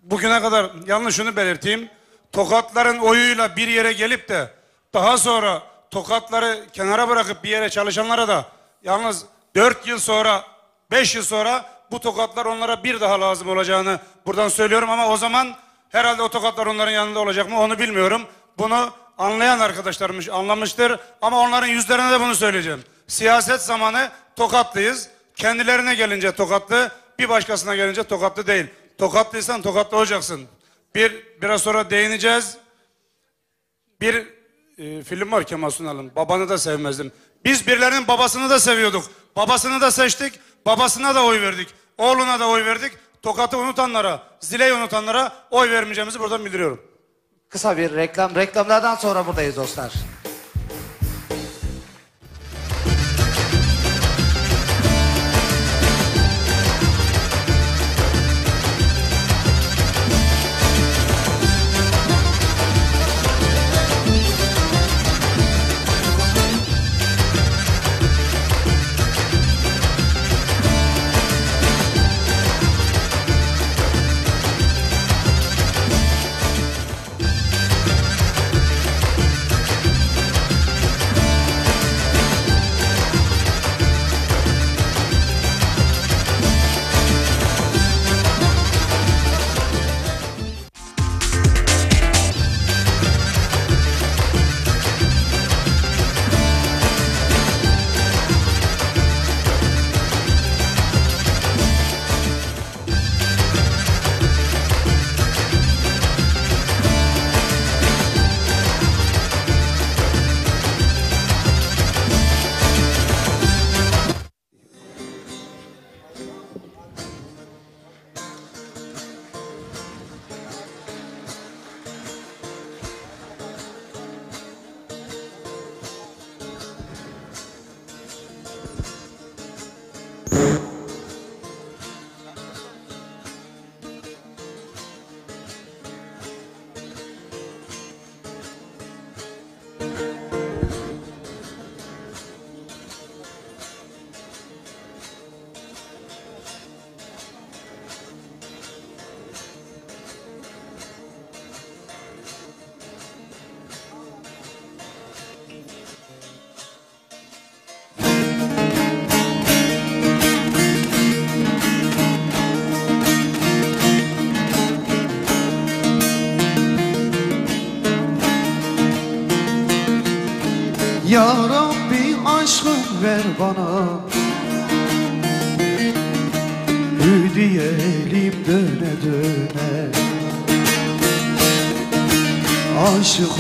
bugüne kadar yalnız şunu belirteyim. Tokatların oyuyla bir yere gelip de daha sonra tokatları kenara bırakıp bir yere çalışanlara da yalnız 4 yıl sonra 5 yıl sonra bu tokatlar onlara bir daha lazım olacağını buradan söylüyorum ama o zaman herhalde o tokatlar onların yanında olacak mı onu bilmiyorum. Bunu anlayan arkadaşlarımız anlamıştır ama onların yüzlerine de bunu söyleyeceğim. Siyaset zamanı tokatlıyız. Kendilerine gelince tokatlı, bir başkasına gelince tokatlı değil. Tokatlıysan tokatlı olacaksın. Bir biraz sonra değineceğiz. Bir e, film var Kemal Sunal'ın. Babanı da sevmezdim. Biz birilerinin babasını da seviyorduk. Babasını da seçtik. Babasına da oy verdik. Oğluna da oy verdik. Tokat'ı unutanlara, Zile'yi unutanlara oy vermeyeceğimizi buradan bildiriyorum. Kısa bir reklam. Reklamlardan sonra buradayız dostlar.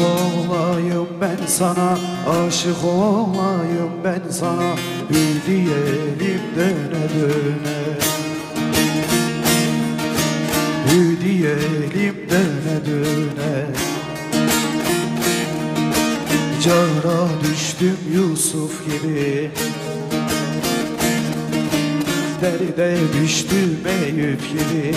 Olayım ben sana Aşık olayım ben sana Hü diyelim döne döne. Hü diyelim döne döne. Cara düştüm Yusuf gibi. Derde düştüm Eyüp gibi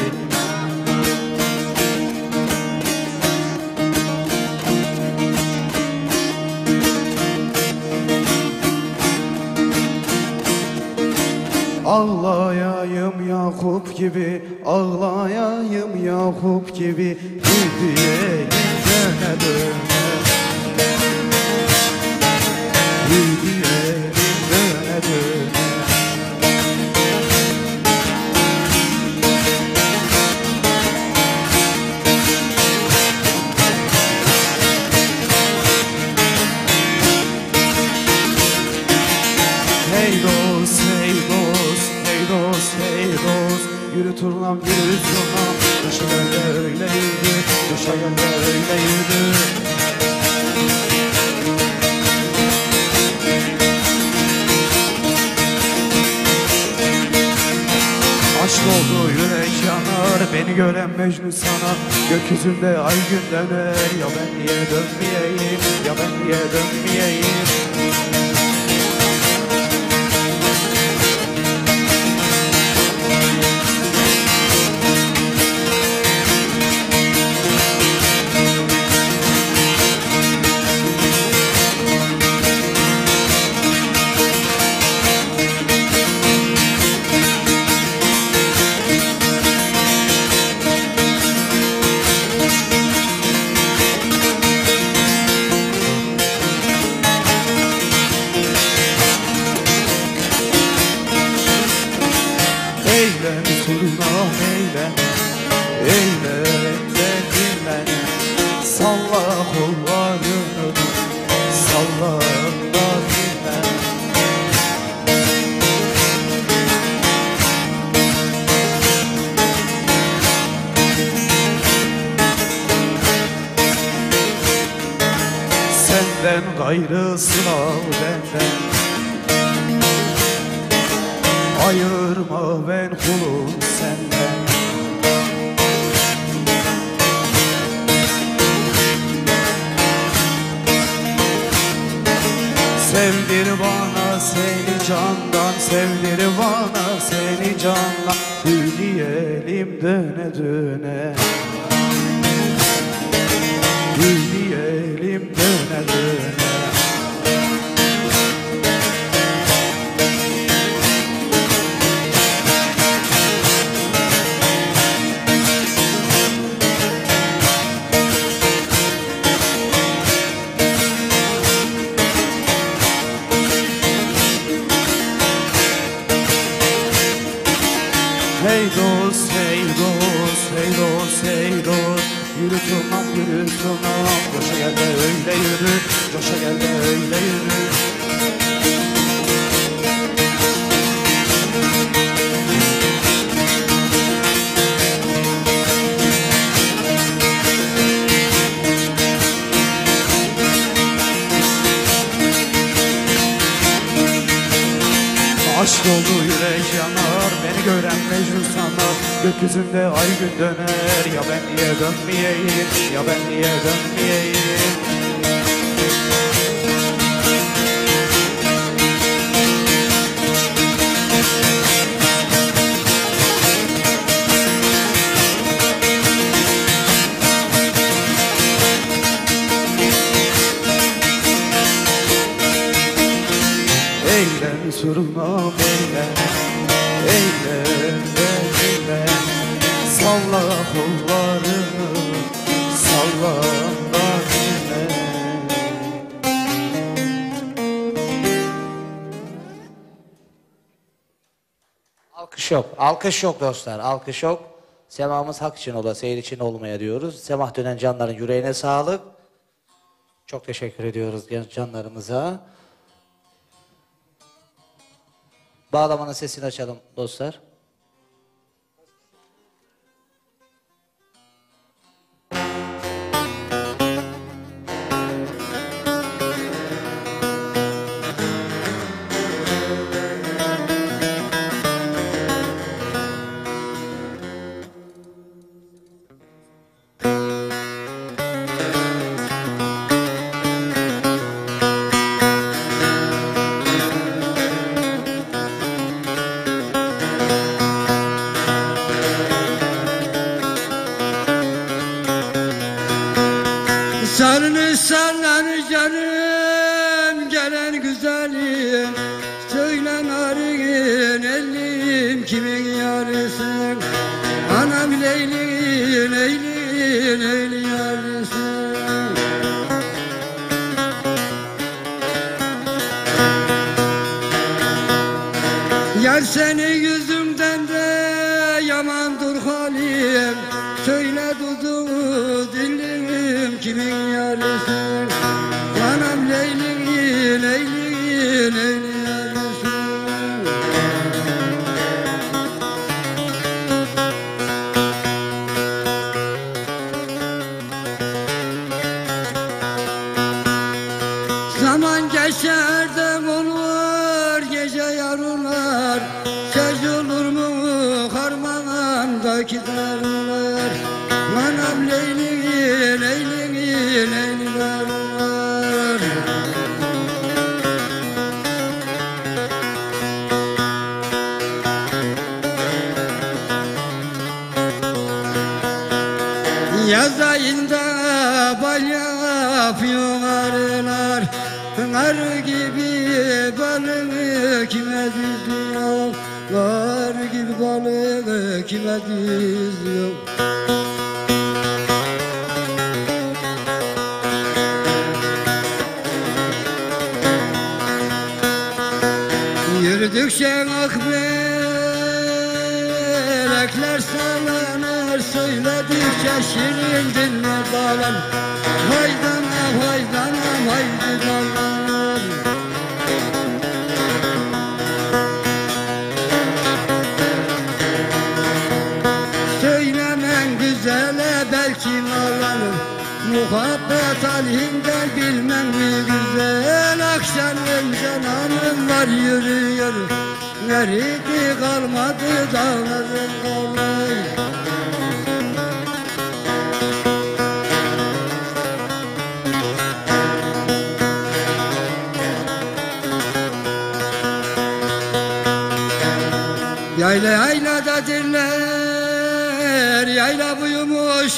usuluna eğlen Eğlen de dinlen Salla kollarını Salla da dinlen Senden gayrı Alkış yok dostlar, alkış yok. Semamız hak için ola, seyir için olmaya diyoruz. Semah dönen canların yüreğine sağlık. Çok teşekkür ediyoruz genç canlarımıza. Bağlamanın sesini açalım dostlar.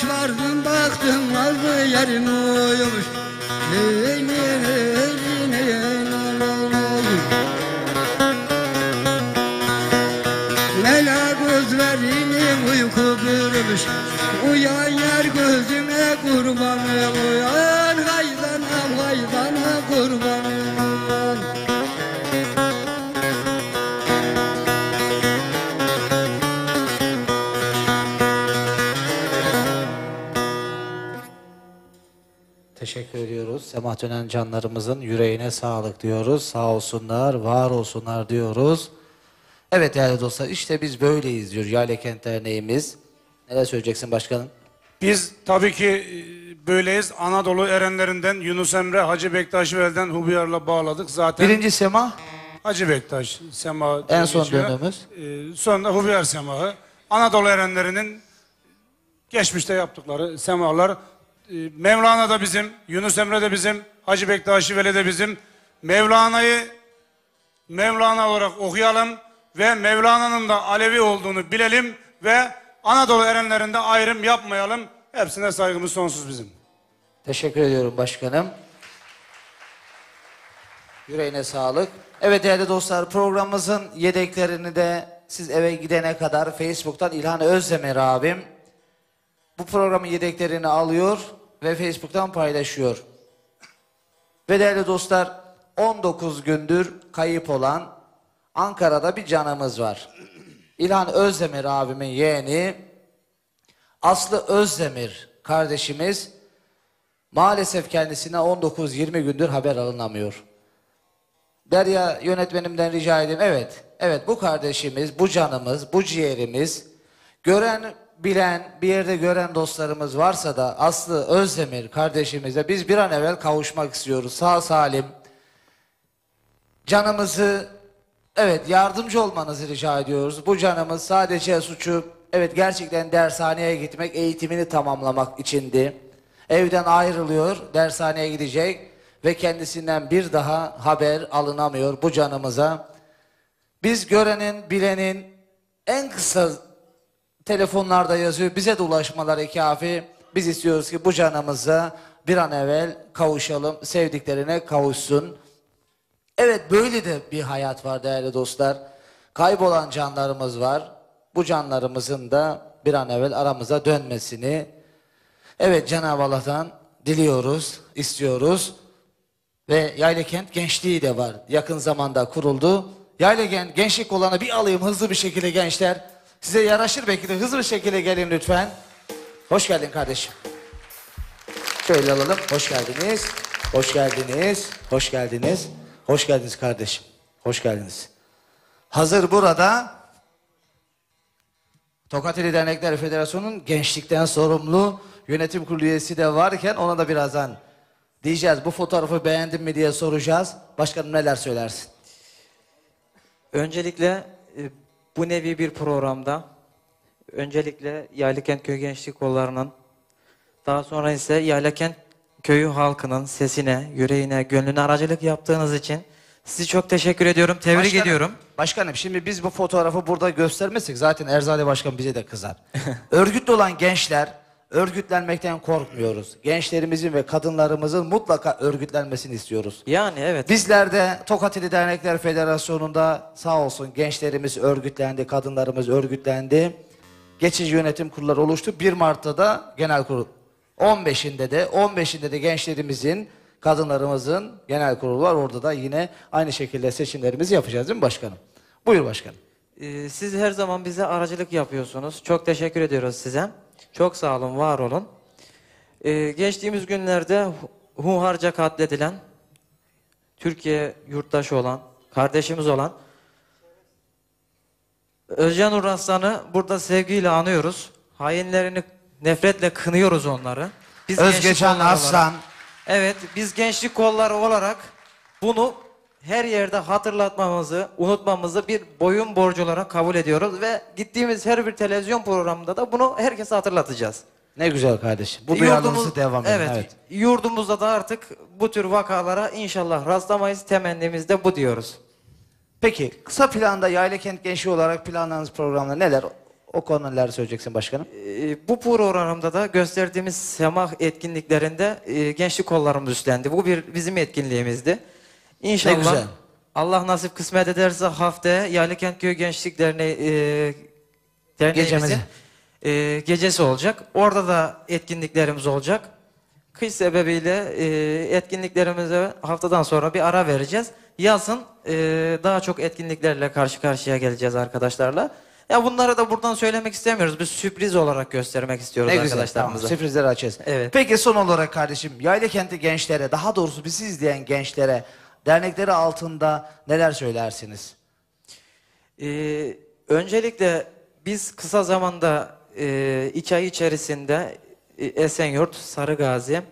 Vardım baktım vardı yerim uyumuş Semah dönen canlarımızın yüreğine sağlık diyoruz. Sağ olsunlar, var olsunlar diyoruz. Evet değerli dostlar işte biz böyleyiz diyor Yayla Kent Derneğimiz. Neler söyleyeceksin başkanım? Biz tabii ki e, böyleyiz. Anadolu erenlerinden Yunus Emre, Hacı Bektaş Vel'den Hubiyar'la bağladık. Zaten Birinci Semah, Hacı Bektaş, Sema En son geçiyor. dönemimiz. Ee, sonra Hubiyar Semahı. Anadolu erenlerinin geçmişte yaptıkları semalar. Ee, Mevlana da bizim, Yunus Emre de bizim, Hacı Bektaş Veli de bizim. Mevlana'yı Mevlana olarak okuyalım ve Mevlana'nın da Alevi olduğunu bilelim ve Anadolu erenlerinde ayrım yapmayalım. Hepsine saygımız sonsuz bizim. Teşekkür ediyorum başkanım. Yüreğine sağlık. Evet değerli dostlar programımızın yedeklerini de siz eve gidene kadar Facebook'tan İlhan Özdemir abim bu programın yedeklerini alıyor ve Facebook'tan paylaşıyor. Ve değerli dostlar 19 gündür kayıp olan Ankara'da bir canımız var. İlhan Özdemir abimin yeğeni Aslı Özdemir kardeşimiz maalesef kendisine 19-20 gündür haber alınamıyor. Derya yönetmenimden rica edeyim. Evet, evet bu kardeşimiz, bu canımız, bu ciğerimiz, gören, bilen, bir yerde gören dostlarımız varsa da Aslı Özdemir kardeşimize biz bir an evvel kavuşmak istiyoruz. Sağ salim, canımızı evet yardımcı olmanızı rica ediyoruz. Bu canımız sadece suçu evet gerçekten dershaneye gitmek, eğitimini tamamlamak içindi. Evden ayrılıyor, dershaneye gidecek ve kendisinden bir daha haber alınamıyor bu canımıza. Biz görenin, bilenin en kısa telefonlarda yazıyor. Bize de ulaşmaları kafi. Biz istiyoruz ki bu canımıza bir an evvel kavuşalım, sevdiklerine kavuşsun. Evet böyle de bir hayat var değerli dostlar. Kaybolan canlarımız var. Bu canlarımızın da bir an evvel aramıza dönmesini evet Cenab-ı Allah'tan diliyoruz, istiyoruz. Ve Yaylakent Gençliği de var. Yakın zamanda kuruldu. Yaylakent Gençlik olanı bir alayım hızlı bir şekilde gençler. Size yaraşır belki de hızlı bir şekilde gelin lütfen. Hoş geldin kardeşim. Şöyle alalım. Hoş geldiniz. Hoş geldiniz. Hoş geldiniz. Hoş geldiniz kardeşim. Hoş geldiniz. Hazır burada Tokat İli Dernekler Federasyonu'nun gençlikten sorumlu yönetim kurulu üyesi de varken ona da birazdan diyeceğiz. Bu fotoğrafı beğendin mi diye soracağız. Başkanım neler söylersin? Öncelikle e, bu nevi bir programda öncelikle Yaylıkent Köy Gençlik Kolları'nın Daha sonra ise Yaylakent köyü halkının sesine, yüreğine, gönlüne aracılık yaptığınız için sizi çok teşekkür ediyorum. Tebrik Başkanım, ediyorum. Başkanım şimdi biz bu fotoğrafı burada göstermezsek zaten Erzade Başkan bize de kızar. Örgütlü olan gençler örgütlenmekten korkmuyoruz. Gençlerimizin ve kadınlarımızın mutlaka örgütlenmesini istiyoruz. Yani evet. Bizler de Tokat İli Dernekler Federasyonu'nda sağ olsun gençlerimiz örgütlendi, kadınlarımız örgütlendi. Geçici yönetim kurulları oluştu. 1 Mart'ta da genel kurul. 15'inde de 15'inde de gençlerimizin, kadınlarımızın genel kurulu var. Orada da yine aynı şekilde seçimlerimizi yapacağız değil mi başkanım? Buyur başkanım. Ee, siz her zaman bize aracılık yapıyorsunuz. Çok teşekkür ediyoruz size. Çok sağ olun, var olun. Ee, geçtiğimiz günlerde hu- hunharca katledilen, Türkiye yurttaşı olan, kardeşimiz olan Özcan Uraslan'ı burada sevgiyle anıyoruz. Hainlerini nefretle kınıyoruz onları. Biz Özgecan kolları olarak- Aslan. Evet, biz gençlik kolları olarak bunu her yerde hatırlatmamızı, unutmamızı bir boyun borcu olarak kabul ediyoruz ve gittiğimiz her bir televizyon programında da bunu herkese hatırlatacağız. Ne güzel kardeşim. Bu duyarlılığı Yurdumuz- devam edin. Evet, evet. yurdumuzda da artık bu tür vakalara inşallah rastlamayız. Temennimiz de bu diyoruz. Peki kısa planda Yaylakent Gençliği olarak planladığınız programda neler? O neler söyleyeceksin başkanım? Ee, bu programda da gösterdiğimiz semah etkinliklerinde e, gençlik kollarımız üstlendi. Bu bir bizim etkinliğimizdi. İnşallah güzel. Allah nasip kısmet ederse haftaya Yaylakent Köy Gençlik Derneği e, derneğimizin e, gecesi olacak. Orada da etkinliklerimiz olacak. Kış sebebiyle e, etkinliklerimize haftadan sonra bir ara vereceğiz. Yazın e, daha çok etkinliklerle karşı karşıya geleceğiz arkadaşlarla. Ya bunları da buradan söylemek istemiyoruz. Biz sürpriz olarak göstermek istiyoruz Ne güzel. Tamam, arkadaşlarımıza. sürprizleri açacağız. Evet. Peki son olarak kardeşim Yaylakent'te gençlere daha doğrusu bizi izleyen gençlere dernekleri altında neler söylersiniz? Ee, öncelikle biz kısa zamanda e, iki ay içerisinde e, Esenyurt, Sarıgazi,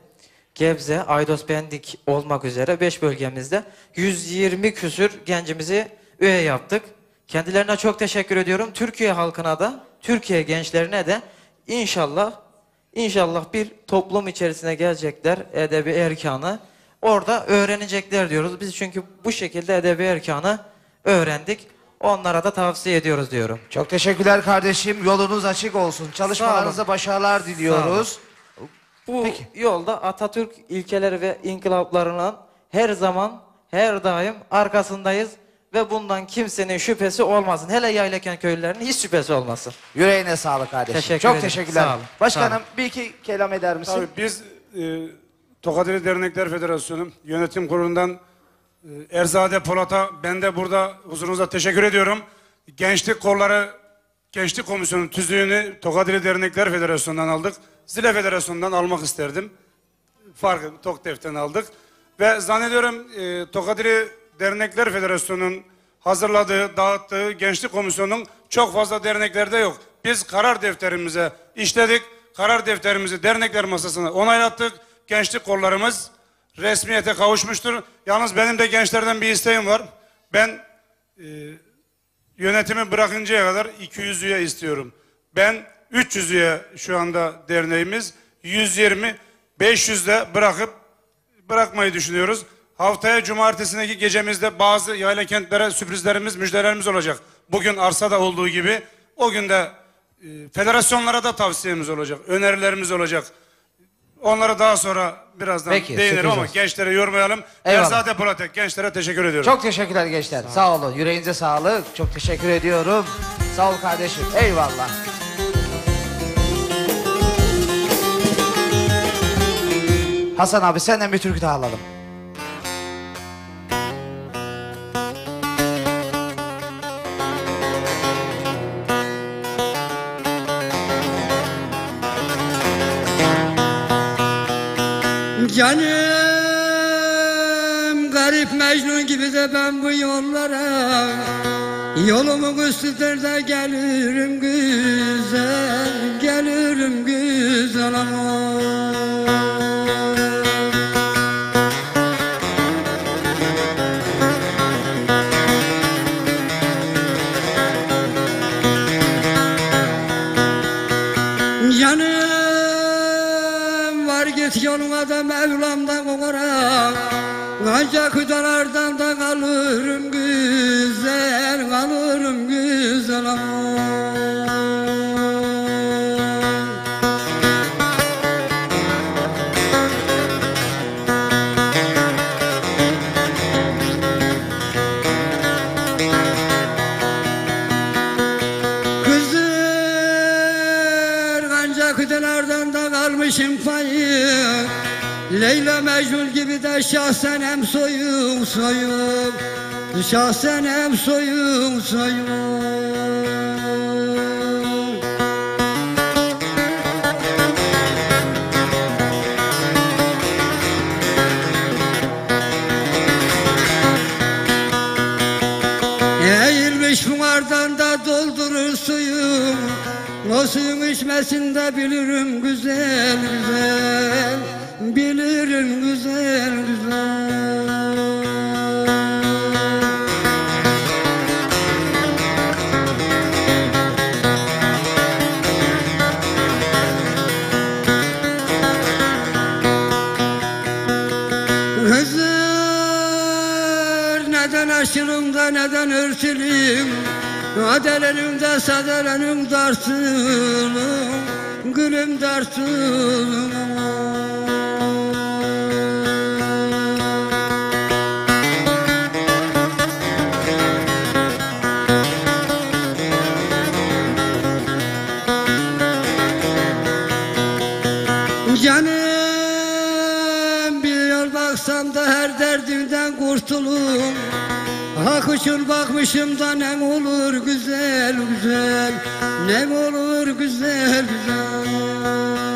Gebze, Aydos Pendik olmak üzere 5 bölgemizde 120 küsür gencimizi üye yaptık. Kendilerine çok teşekkür ediyorum. Türkiye halkına da, Türkiye gençlerine de inşallah inşallah bir toplum içerisine gelecekler edebi erkanı. Orada öğrenecekler diyoruz. Biz çünkü bu şekilde edebi erkanı öğrendik. Onlara da tavsiye ediyoruz diyorum. Çok teşekkürler kardeşim. Yolunuz açık olsun. Çalışmalarınıza başarılar diliyoruz. Bu yolda Atatürk ilkeleri ve inkılaplarının her zaman, her daim arkasındayız ve bundan kimsenin şüphesi olmasın. Hele Yaylaken köylülerinin hiç şüphesi olmasın. Yüreğine sağlık kardeşim. Teşekkür Çok ederim. teşekkürler. Sağ olun. Başkanım Sağ olun. bir iki kelam eder misin? Tabii biz e, Tokateli Dernekler Federasyonu Yönetim Kurulu'ndan e, Erzade Polat'a ben de burada huzurunuzda teşekkür ediyorum. Gençlik kolları Gençlik Komisyonu tüzüğünü Tokateli Dernekler Federasyonu'ndan aldık. Zile Federasyonu'ndan almak isterdim. Farkı TOKDEF'ten aldık. Ve zannediyorum e, Tokateli Dernekler Federasyonu'nun hazırladığı, dağıttığı gençlik komisyonunun çok fazla derneklerde yok. Biz karar defterimize işledik. Karar defterimizi dernekler masasına onaylattık. Gençlik kollarımız resmiyete kavuşmuştur. Yalnız benim de gençlerden bir isteğim var. Ben e, yönetimi bırakıncaya kadar 200 üye istiyorum. Ben 300 üye şu anda derneğimiz. 120, 500 de bırakıp bırakmayı düşünüyoruz. Haftaya cumartesindeki gecemizde bazı yayla kentlere sürprizlerimiz, müjdelerimiz olacak. Bugün arsada olduğu gibi o gün de e, federasyonlara da tavsiyemiz olacak, önerilerimiz olacak. Onları daha sonra birazdan Peki, değinerim sürpriz ama olsun. gençlere yormayalım. Eyvallah. Erzade Polatek gençlere teşekkür ediyorum. Çok teşekkürler gençler. Sağ, olun. Yüreğinize sağlık. Çok teşekkür ediyorum. Sağ ol kardeşim. Eyvallah. Hasan abi senden bir türkü daha alalım. Canım garip Mecnun gibi de ben bu yollara Yolumu üstüdür de gelirim güzel Gelirim güzel ama Ancak şahsen hem soyum soyum. Şahsen hem soyum soyum. Eğilmiş bunlardan da doldurur suyum. O suyun içmesinde bilirim güzel güzel Bilirim güzel güzel. Neden aşırım da neden örtülüyüm? Adelenim de sadelenim darsılım Gülüm darsılım Hak uçur bakmışım da ne olur güzel güzel. Ne olur güzel güzel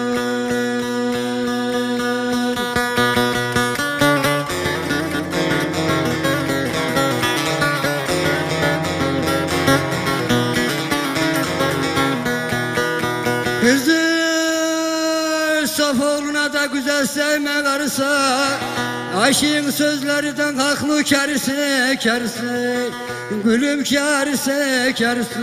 Aşığın sözlerinden haklı kerse kerse. Gülüm kerse kerse.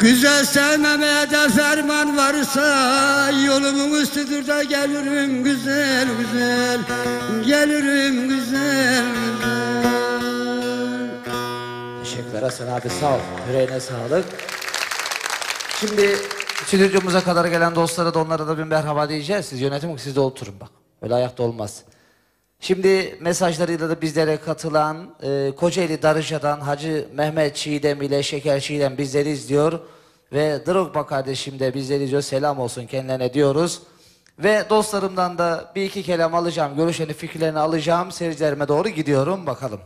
Güzel sevmemeye de ferman varsa Yolumun üstüdür de gelirim güzel güzel. Gelirim güzel Hasan abi sağ ol. Yüreğine sağlık. Şimdi stüdyomuza kadar gelen dostlara da onlara da bir merhaba diyeceğiz. Siz yönetim siz de oturun bak. Öyle ayakta olmaz. Şimdi mesajlarıyla da bizlere katılan e, Kocaeli Darıca'dan Hacı Mehmet Çiğdem ile Şeker Çiğdem bizleri izliyor. Ve Drogba kardeşim de bizleri izliyor. Selam olsun kendilerine diyoruz. Ve dostlarımdan da bir iki kelam alacağım. Görüşlerini, fikirlerini alacağım. Seyircilerime doğru gidiyorum. Bakalım.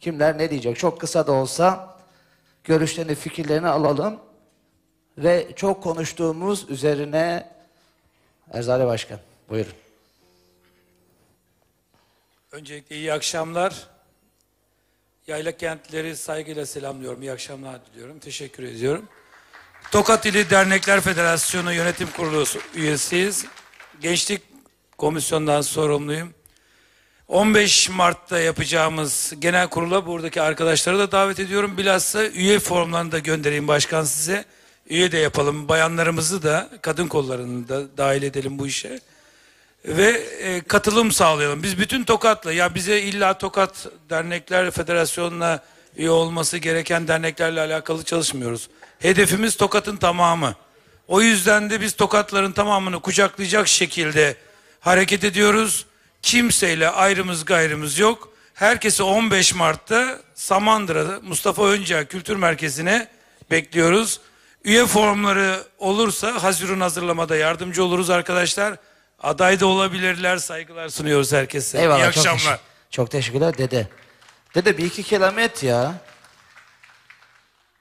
Kimler ne diyecek? Çok kısa da olsa görüşlerini, fikirlerini alalım. Ve çok konuştuğumuz üzerine Erzali Başkan buyurun. Öncelikle iyi akşamlar. Yayla kentleri saygıyla selamlıyorum. İyi akşamlar diliyorum. Teşekkür ediyorum. Tokat İli Dernekler Federasyonu Yönetim Kurulu üyesiyiz. Gençlik Komisyonu'ndan sorumluyum. 15 Mart'ta yapacağımız genel kurula buradaki arkadaşları da davet ediyorum. Bilhassa üye formlarını da göndereyim başkan size. Üye de yapalım. Bayanlarımızı da, kadın kollarını da dahil edelim bu işe. Ve e, katılım sağlayalım. Biz bütün Tokat'la, ya bize illa Tokat Dernekler Federasyonu'na üye olması gereken derneklerle alakalı çalışmıyoruz. Hedefimiz Tokat'ın tamamı. O yüzden de biz Tokatların tamamını kucaklayacak şekilde hareket ediyoruz. Kimseyle ayrımız gayrımız yok. Herkesi 15 Mart'ta Samandıra'da Mustafa Önca Kültür Merkezi'ne bekliyoruz. Üye formları olursa Hazirun hazırlamada yardımcı oluruz arkadaşlar. Aday da olabilirler. Saygılar sunuyoruz herkese. Eyvallah. İyi çok akşamlar. teşekkür- Çok teşekkürler dede. Dede bir iki kelam et ya.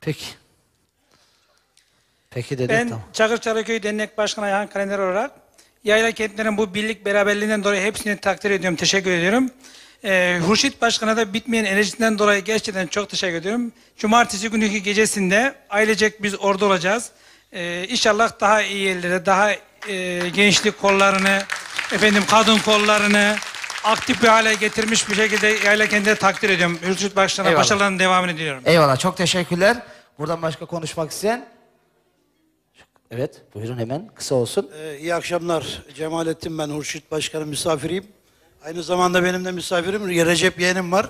Peki. Peki dede Ben tamam. Çakır Çaraköy Dernek Başkanı Ayhan Kalender olarak Yayla kentlerin bu birlik beraberliğinden dolayı hepsini takdir ediyorum, teşekkür ediyorum. Ee, Hurşit Başkan'a da bitmeyen enerjisinden dolayı gerçekten çok teşekkür ediyorum. Cumartesi günkü gecesinde ailecek biz orada olacağız. Ee, inşallah daha iyi yerlere, daha e, gençlik kollarını, efendim kadın kollarını, aktif bir hale getirmiş bir şekilde yayla kendine takdir ediyorum. Hürşit Başkan'a başarılarının devamını diliyorum. Eyvallah çok teşekkürler. Buradan başka konuşmak isteyen? Evet buyurun hemen kısa olsun. Ee, iyi akşamlar. Cemalettin ben Hurşit Başkan'ın misafiriyim. Aynı zamanda benim de misafirim Recep yeğenim var.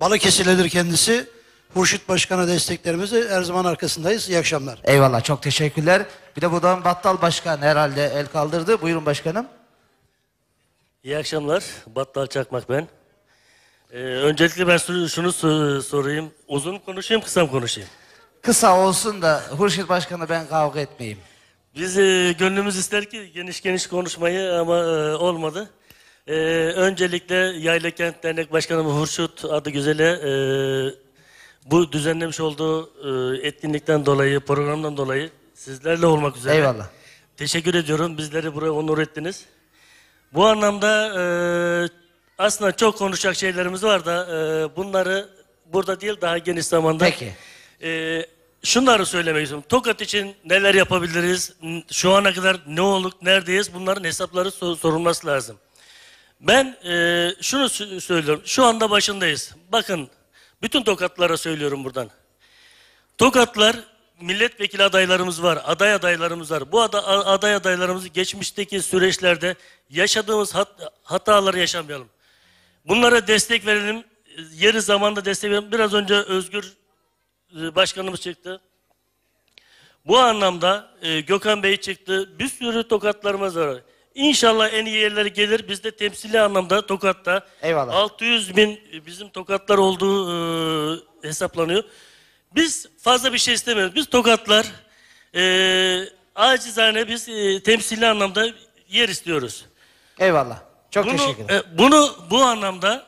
Balıkesirlidir kendisi. Hurşit Başkan'a desteklerimizi her zaman arkasındayız. İyi akşamlar. Eyvallah çok teşekkürler. Bir de buradan Battal Başkan herhalde el kaldırdı. Buyurun başkanım. İyi akşamlar. Battal Çakmak ben. Ee, öncelikle ben şunu şunu so- sorayım. Uzun konuşayım, kısa mı konuşayım? Kısa olsun da Hurşit Başkan'la ben kavga etmeyeyim. Biz e, gönlümüz ister ki geniş geniş konuşmayı ama e, olmadı. E, öncelikle Yayla Kent Dernek Başkanım Hurşut adı güzele e, bu düzenlemiş olduğu e, etkinlikten dolayı, programdan dolayı sizlerle olmak üzere. Eyvallah. Teşekkür ediyorum. Bizleri buraya onur ettiniz. Bu anlamda e, aslında çok konuşacak şeylerimiz var da e, bunları burada değil daha geniş zamanda. Peki. E, şunları söylemek istiyorum. Tokat için neler yapabiliriz? Şu ana kadar ne olduk, neredeyiz? Bunların hesapları sor- sorulması lazım. Ben e, şunu sö- söylüyorum. Şu anda başındayız. Bakın bütün tokatlara söylüyorum buradan. Tokatlar milletvekili adaylarımız var, aday adaylarımız var. Bu ada- aday adaylarımızı geçmişteki süreçlerde yaşadığımız hat- hataları yaşamayalım. Bunlara destek verelim. Yeri zamanda destek verelim. Biraz önce Özgür e, Başkanımız çıktı. Bu anlamda e, Gökhan Bey çıktı. Bir sürü tokatlarımız var. İnşallah en iyi yerleri gelir. Biz de temsili anlamda Tokat'ta Eyvallah. 600 bin bizim tokatlar olduğu e, hesaplanıyor. Biz fazla bir şey istemiyoruz. Biz tokatlar e, acizane biz e, temsili anlamda yer istiyoruz. Eyvallah. Çok bunu, teşekkür ederim. e, bunu bu anlamda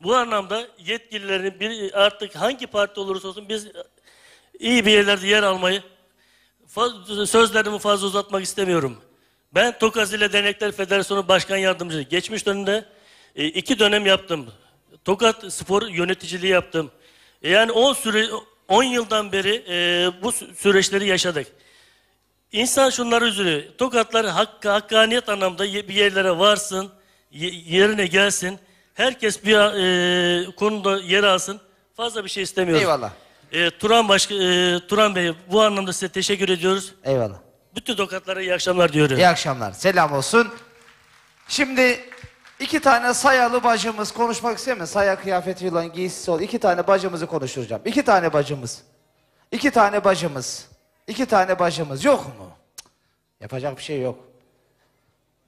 bu anlamda yetkililerin bir, artık hangi parti olursa olsun biz iyi bir yerlerde yer almayı sözlerimi fazla uzatmak istemiyorum. Ben Tokazile Dernekler Federasyonu Başkan Yardımcısı. Geçmiş dönemde e, iki dönem yaptım. Tokat Spor yöneticiliği yaptım. E, yani 10 süre 10 yıldan beri e, bu sü- süreçleri yaşadık. İnsan şunları üzülüyor. Tokatlar hakkı, hakkaniyet anlamda bir yerlere varsın, ye- yerine gelsin. Herkes bir e, konuda yer alsın. Fazla bir şey istemiyoruz. Eyvallah. E, Turan Başka, e, Turan Bey bu anlamda size teşekkür ediyoruz. Eyvallah. Bütün tokatlara iyi akşamlar diyorum. İyi akşamlar. Selam olsun. Şimdi iki tane sayalı bacımız konuşmak istiyor mu? Saya kıyafeti olan giysisi ol. İki tane bacımızı konuşturacağım. İki tane bacımız. İki tane bacımız. İki tane bacımız. Yok mu? Cık. Yapacak bir şey yok.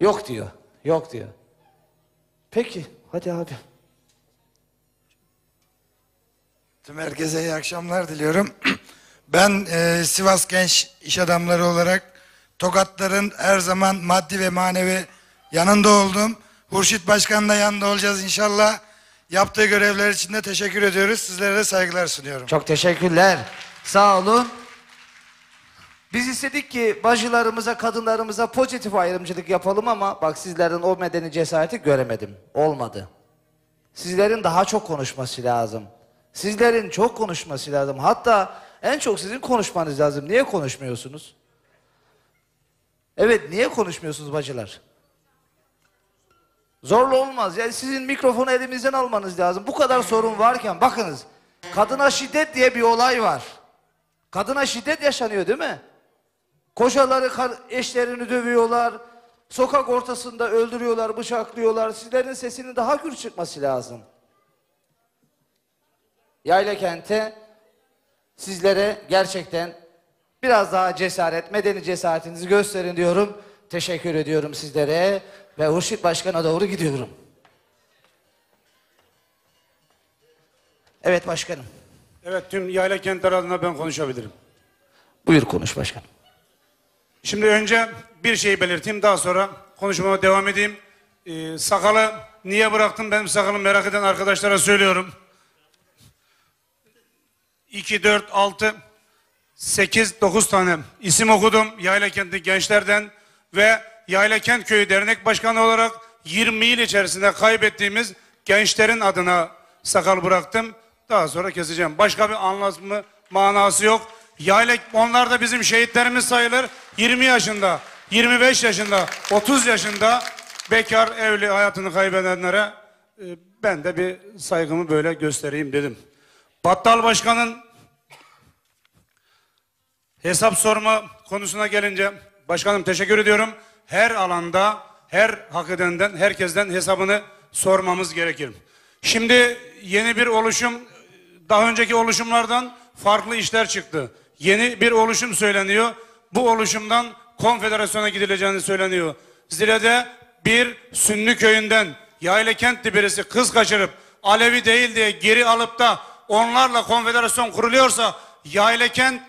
Yok diyor. Yok diyor. Peki. Hadi abi. Tüm herkese iyi akşamlar diliyorum. Ben e, Sivas Genç İş Adamları olarak Tokatların her zaman maddi ve manevi yanında oldum. Hurşit Başkan da yanında olacağız inşallah. Yaptığı görevler için de teşekkür ediyoruz. Sizlere de saygılar sunuyorum. Çok teşekkürler. Sağ olun. Biz istedik ki bacılarımıza, kadınlarımıza pozitif ayrımcılık yapalım ama bak sizlerin o medeni cesareti göremedim. Olmadı. Sizlerin daha çok konuşması lazım. Sizlerin çok konuşması lazım. Hatta en çok sizin konuşmanız lazım. Niye konuşmuyorsunuz? Evet, niye konuşmuyorsunuz bacılar? Zorla olmaz. Yani sizin mikrofonu elimizden almanız lazım. Bu kadar sorun varken bakınız. Kadına şiddet diye bir olay var. Kadına şiddet yaşanıyor değil mi? Kocaları eşlerini dövüyorlar. Sokak ortasında öldürüyorlar, bıçaklıyorlar. Sizlerin sesinin daha gür çıkması lazım. Yayla kente sizlere gerçekten biraz daha cesaret, medeni cesaretinizi gösterin diyorum. Teşekkür ediyorum sizlere ve Hurşit Başkan'a doğru gidiyorum. Evet başkanım. Evet tüm yayla kentler adına ben konuşabilirim. Buyur konuş başkanım. Şimdi önce bir şey belirteyim daha sonra konuşmama devam edeyim. Ee, sakalı niye bıraktım benim sakalımı merak eden arkadaşlara söylüyorum. 2, 4, 6, 8, 9 tane isim okudum Yayla Kentli gençlerden ve Yayla Kent Köyü Dernek Başkanı olarak 20 yıl içerisinde kaybettiğimiz gençlerin adına sakal bıraktım. Daha sonra keseceğim. Başka bir anlamı manası yok. Yayla, onlar da bizim şehitlerimiz sayılır. 20 yaşında, 25 yaşında, 30 yaşında bekar, evli hayatını kaybedenlere e, ben de bir saygımı böyle göstereyim dedim. Battal Başkan'ın hesap sorma konusuna gelince başkanım teşekkür ediyorum. Her alanda her hak edenden herkesten hesabını sormamız gerekir. Şimdi yeni bir oluşum daha önceki oluşumlardan farklı işler çıktı. Yeni bir oluşum söyleniyor. Bu oluşumdan konfederasyona gidileceğini söyleniyor. Zile'de bir Sünni köyünden Yayla kentli birisi kız kaçırıp Alevi değil diye geri alıp da onlarla konfederasyon kuruluyorsa Yayla kent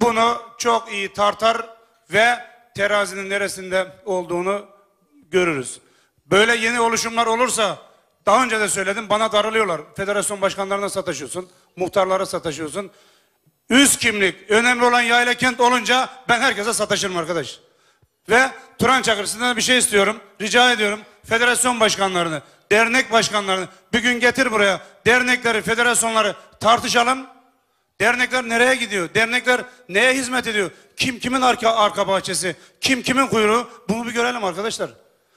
bunu çok iyi tartar ve terazinin neresinde olduğunu görürüz. Böyle yeni oluşumlar olursa daha önce de söyledim bana darılıyorlar. Federasyon başkanlarına sataşıyorsun, muhtarlara sataşıyorsun. Üst kimlik önemli olan yayla kent olunca ben herkese sataşırım arkadaş. Ve Turan Çakır sizden bir şey istiyorum. Rica ediyorum federasyon başkanlarını, dernek başkanlarını bir gün getir buraya. Dernekleri, federasyonları tartışalım. Dernekler nereye gidiyor? Dernekler neye hizmet ediyor? Kim kimin arka, arka bahçesi? Kim kimin kuyruğu? Bunu bir görelim arkadaşlar.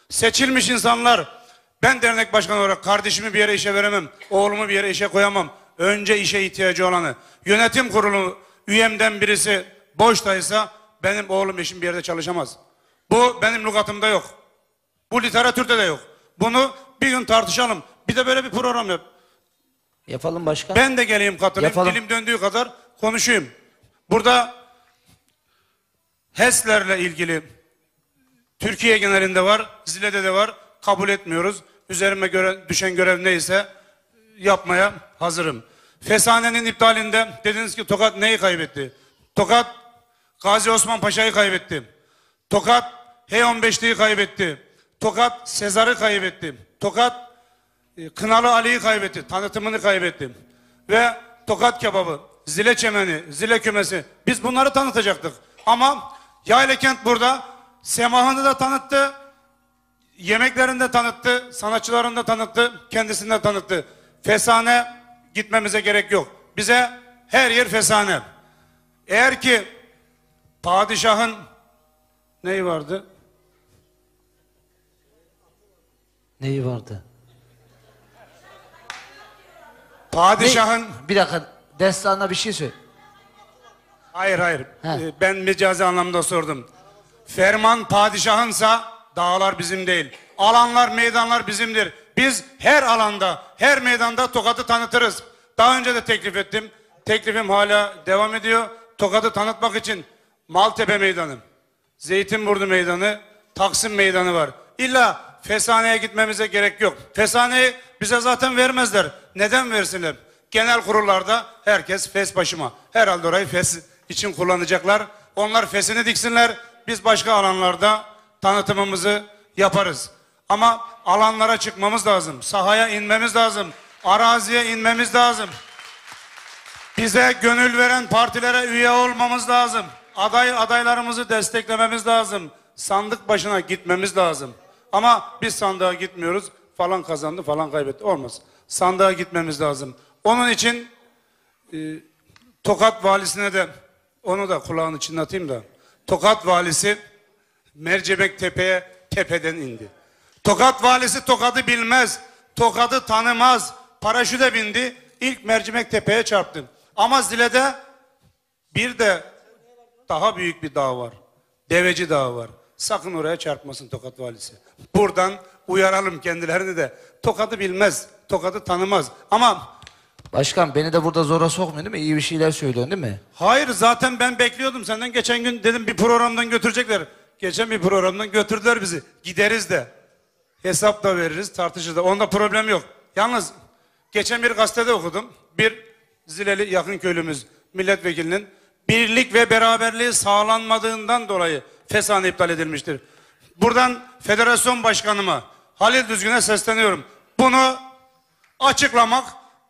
Seçilmiş insanlar. Ben dernek başkanı olarak kardeşimi bir yere işe veremem. Oğlumu bir yere işe koyamam. Önce işe ihtiyacı olanı. Yönetim kurulu üyemden birisi boştaysa benim oğlum eşim bir yerde çalışamaz. Bu benim lügatımda yok. Bu literatürde de yok. Bunu bir gün tartışalım. Bir de böyle bir program yap. Yapalım başkan. Ben de geleyim katılayım. Yapalım. Dilim döndüğü kadar konuşayım. Burada HES'lerle ilgili Türkiye genelinde var, Zile'de de var. Kabul etmiyoruz. Üzerime göre, düşen görev neyse yapmaya hazırım. Fesanenin iptalinde dediniz ki Tokat neyi kaybetti? Tokat Gazi Osman Paşa'yı kaybetti. Tokat H-15'liği kaybetti. Tokat Sezar'ı kaybetti. Tokat e, Kınalı Ali'yi kaybetti. Tanıtımını kaybetti. Ve Tokat kebabı, zile çemeni, zile kümesi. Biz bunları tanıtacaktık. Ama Yayla Kent burada semahını da tanıttı. Yemeklerini de tanıttı. Sanatçılarını da tanıttı. Kendisini de tanıttı. Fesane gitmemize gerek yok. Bize her yer fesane. Eğer ki padişahın neyi vardı? Neyi vardı? Padişahın Bir dakika destanına bir şey söyle. Hayır hayır. Ee, Ben mecazi anlamda sordum. Ferman padişahınsa dağlar bizim değil. Alanlar, meydanlar bizimdir. Biz her alanda, her meydanda Tokat'ı tanıtırız. Daha önce de teklif ettim. Teklifim hala devam ediyor. Tokat'ı tanıtmak için Maltepe Meydanı, Zeytinburnu Meydanı, Taksim Meydanı var. İlla Fesane'ye gitmemize gerek yok. Fesane'yi bize zaten vermezler. Neden versinler? Genel kurullarda herkes fes başıma. Herhalde orayı fes için kullanacaklar. Onlar fesini diksinler. Biz başka alanlarda tanıtımımızı yaparız. Ama alanlara çıkmamız lazım. Sahaya inmemiz lazım. Araziye inmemiz lazım. Bize gönül veren partilere üye olmamız lazım. Aday adaylarımızı desteklememiz lazım. Sandık başına gitmemiz lazım. Ama biz sandığa gitmiyoruz. Falan kazandı, falan kaybetti. Olmaz. Sandığa gitmemiz lazım. Onun için e, Tokat valisine de onu da kulağını çınlatayım da. Tokat valisi Mercebek Tepe'ye tepeden indi. Tokat valisi Tokat'ı bilmez. Tokat'ı tanımaz. Paraşüte bindi. İlk Mercimek Tepe'ye çarptı. Ama Zile'de bir de daha büyük bir dağ var. Deveci Dağı var. Sakın oraya çarpmasın Tokat valisi. Buradan uyaralım kendilerini de. Tokat'ı bilmez. Tokat'ı tanımaz. Ama Başkan beni de burada zora sokmuyor değil mi? İyi bir şeyler söylüyorsun değil mi? Hayır zaten ben bekliyordum senden. Geçen gün dedim bir programdan götürecekler. Geçen bir programdan götürdüler bizi. Gideriz de. Hesap da veririz, tartışırız da. Onda problem yok. Yalnız geçen bir gazetede okudum. Bir Zileli yakın köylümüz milletvekilinin birlik ve beraberliği sağlanmadığından dolayı fesane iptal edilmiştir. Buradan federasyon başkanıma Halil Düzgün'e sesleniyorum. Bunu açıklamak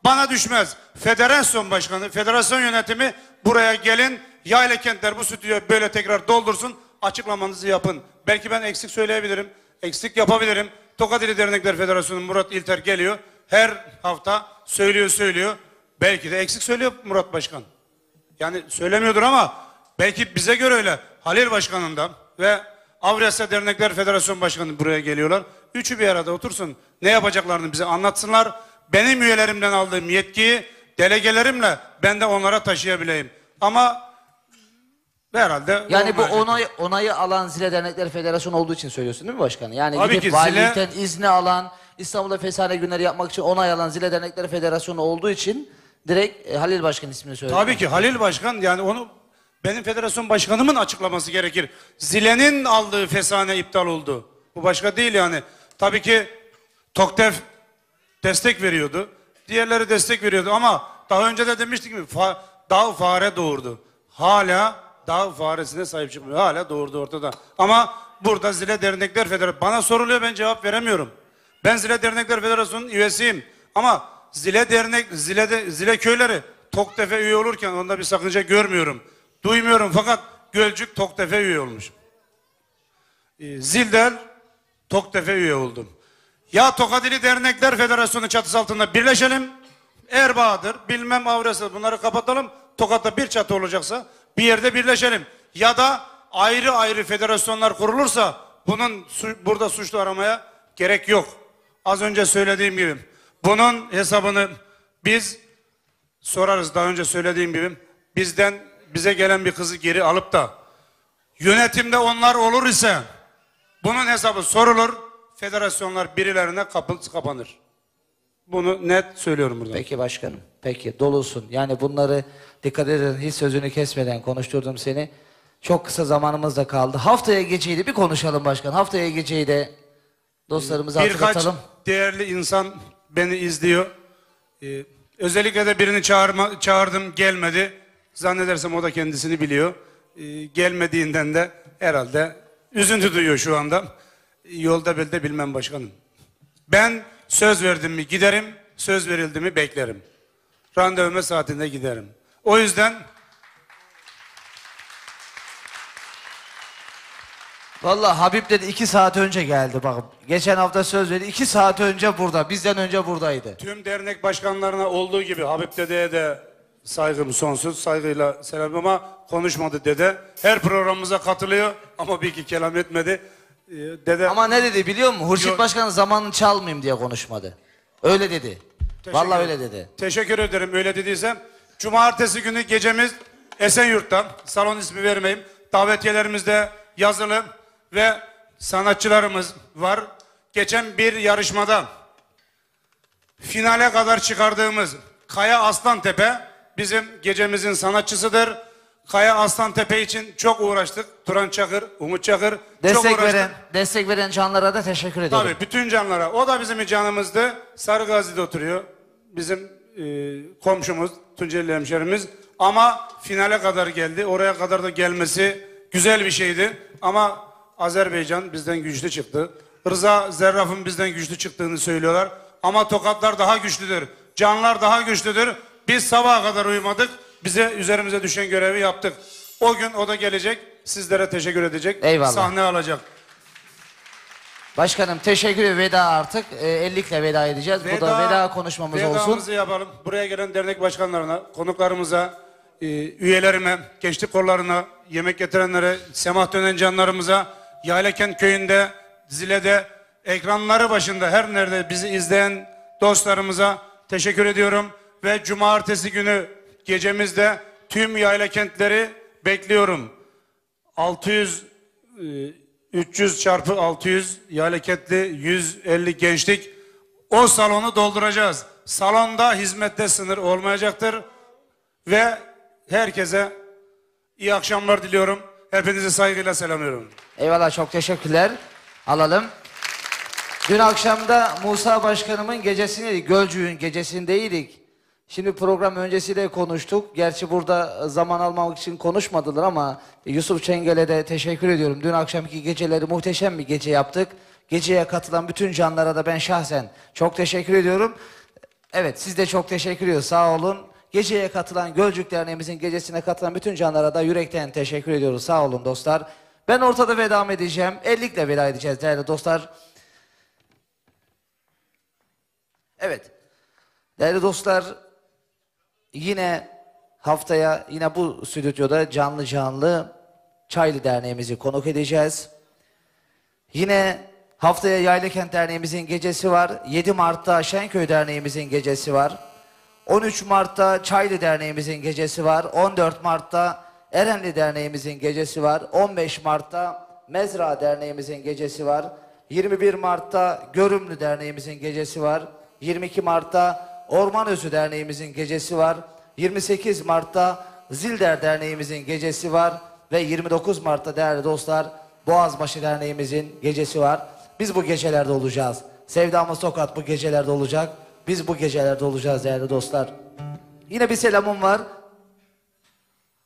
bana düşmez. Federasyon başkanı, federasyon yönetimi buraya gelin. Yayla kentler bu stüdyoyu böyle tekrar doldursun. Açıklamanızı yapın. Belki ben eksik söyleyebilirim. Eksik yapabilirim. Tokat İli Dernekler Federasyonu Murat İlter geliyor. Her hafta söylüyor söylüyor. Belki de eksik söylüyor Murat Başkan. Yani söylemiyordur ama belki bize göre öyle. Halil Başkan'ın da ve Avrasya Dernekler Federasyon Başkanı buraya geliyorlar. Üçü bir arada otursun. Ne yapacaklarını bize anlatsınlar. Benim üyelerimden aldığım yetkiyi delegelerimle ben de onlara taşıyabileyim. Ama herhalde Yani bu olmayacak. onay, onayı alan Zile Dernekler Federasyonu olduğu için söylüyorsun değil mi başkanım? Yani Tabii gidip ki Zile- valilikten izni alan, İstanbul'da fesane günleri yapmak için onay alan Zile Dernekler Federasyonu olduğu için direkt e, Halil Başkan ismini söyledi. Tabii ki Halil Başkan yani onu benim federasyon başkanımın açıklaması gerekir. Zile'nin aldığı fesane iptal oldu. Bu başka değil yani. Tabii ki Toktev destek veriyordu. Diğerleri destek veriyordu ama daha önce de demiştik mi fa, dağ fare doğurdu. Hala dağ faresine sahip çıkmıyor. Hala doğurdu ortada. Ama burada Zile Dernekler Federasyonu bana soruluyor ben cevap veremiyorum. Ben Zile Dernekler Federasyonu'nun üyesiyim. Ama Zile Dernek, Zile, de, Zile köyleri Toktefe üye olurken onda bir sakınca görmüyorum. Duymuyorum fakat Gölcük Toktefe üye olmuş. Ee, Zildel Toktefe üye oldum. Ya Tokadili Dernekler Federasyonu çatısı altında birleşelim. Erbağdır, bilmem Avrasya bunları kapatalım. Tokat'ta bir çatı olacaksa bir yerde birleşelim. Ya da ayrı ayrı federasyonlar kurulursa bunun su- burada suçlu aramaya gerek yok. Az önce söylediğim gibi bunun hesabını biz sorarız daha önce söylediğim gibi bizden bize gelen bir kızı geri alıp da yönetimde onlar olur ise bunun hesabı sorulur. Federasyonlar birilerine kapı kapanır. Bunu net söylüyorum burada. Peki başkanım. Peki dolusun. Yani bunları dikkat edin hiç sözünü kesmeden konuşturdum seni. Çok kısa zamanımız da kaldı. Haftaya geceyi de bir konuşalım başkan. Haftaya geceyi de dostlarımıza Birkaç hatırlatalım. Değerli insan beni izliyor. Ee, özellikle de birini çağırma, çağırdım gelmedi. Zannedersem o da kendisini biliyor. Ee, gelmediğinden de herhalde üzüntü duyuyor şu anda. Yolda belde bilmem başkanım. Ben söz verdim mi giderim, söz verildi mi beklerim. Randevume saatinde giderim. O yüzden Vallahi Habib dedi iki saat önce geldi bak. Geçen hafta söz verdi iki saat önce burada. Bizden önce buradaydı. Tüm dernek başkanlarına olduğu gibi Habib Dede'ye de saygım sonsuz. Saygıyla selam ama konuşmadı dede. Her programımıza katılıyor ama bir iki kelam etmedi. Ee, Dede Ama ne dedi biliyor musun? Hurşit Yok. Başkan'ın zamanını çalmayayım diye konuşmadı. Öyle dedi. Vallahi öyle dedi. Teşekkür ederim öyle dediysem. Cumartesi günü gecemiz Esenyurt'ta. Salon ismi vermeyeyim. Davetiyelerimiz de yazılı ve sanatçılarımız var. Geçen bir yarışmada finale kadar çıkardığımız Kaya Aslantepe bizim gecemizin sanatçısıdır. Kaya Aslantepe için çok uğraştık. Turan Çakır, Umut Çakır çok Destek uğraştık. veren, destek veren canlara da teşekkür ediyorum. Tabii bütün canlara. O da bizim canımızdı. Sarıgazi'de oturuyor. Bizim e, komşumuz, Tunceli hemşerimiz. Ama finale kadar geldi. Oraya kadar da gelmesi güzel bir şeydi. Ama Azerbaycan bizden güçlü çıktı. Rıza Zerraf'ın bizden güçlü çıktığını söylüyorlar. Ama tokatlar daha güçlüdür. Canlar daha güçlüdür. Biz sabaha kadar uyumadık. Bize üzerimize düşen görevi yaptık. O gün o da gelecek. Sizlere teşekkür edecek. Eyvallah. Sahne alacak. Başkanım teşekkür. Veda artık. E, 50'likle veda edeceğiz. Bu da veda konuşmamız vedamızı olsun. yapalım. Buraya gelen dernek başkanlarına, konuklarımıza, e, üyelerime, gençlik kollarına, yemek getirenlere, semah dönen canlarımıza, Yaylakent köyünde, Zile'de, ekranları başında her nerede bizi izleyen dostlarımıza teşekkür ediyorum. Ve cumartesi günü gecemizde tüm yayla kentleri bekliyorum. 600 e, 300 çarpı 600 yaleketli 150 gençlik o salonu dolduracağız. Salonda hizmette sınır olmayacaktır ve herkese iyi akşamlar diliyorum. Hepinizi saygıyla selamlıyorum. Eyvallah çok teşekkürler. Alalım. Dün akşamda Musa Başkanımın gecesindeydik. Gölcüğün gecesindeydik. Şimdi program öncesiyle konuştuk. Gerçi burada zaman almamak için konuşmadılar ama Yusuf Çengel'e de teşekkür ediyorum. Dün akşamki geceleri muhteşem bir gece yaptık. Geceye katılan bütün canlara da ben şahsen çok teşekkür ediyorum. Evet siz de çok teşekkür ediyoruz. Sağ olun. Geceye katılan Gölcük Derneğimizin gecesine katılan bütün canlara da yürekten teşekkür ediyoruz. Sağ olun dostlar. Ben ortada veda edeceğim. Ellikle veda edeceğiz değerli dostlar. Evet. Değerli dostlar yine haftaya yine bu stüdyoda canlı canlı Çaylı Derneğimizi konuk edeceğiz. Yine haftaya Yaylakent Derneğimizin gecesi var. 7 Mart'ta Şenköy Derneğimizin gecesi var. 13 Mart'ta Çaylı Derneğimizin gecesi var. 14 Mart'ta Erenli Derneğimizin gecesi var. 15 Mart'ta Mezra Derneğimizin gecesi var. 21 Mart'ta Görümlü Derneğimizin gecesi var. 22 Mart'ta Orman Özü Derneğimizin gecesi var. 28 Mart'ta Zilder Derneğimizin gecesi var. Ve 29 Mart'ta değerli dostlar Boğazbaşı Derneğimizin gecesi var. Biz bu gecelerde olacağız. Sevdamız Tokat bu gecelerde olacak. Biz bu gecelerde olacağız değerli dostlar. Yine bir selamım var.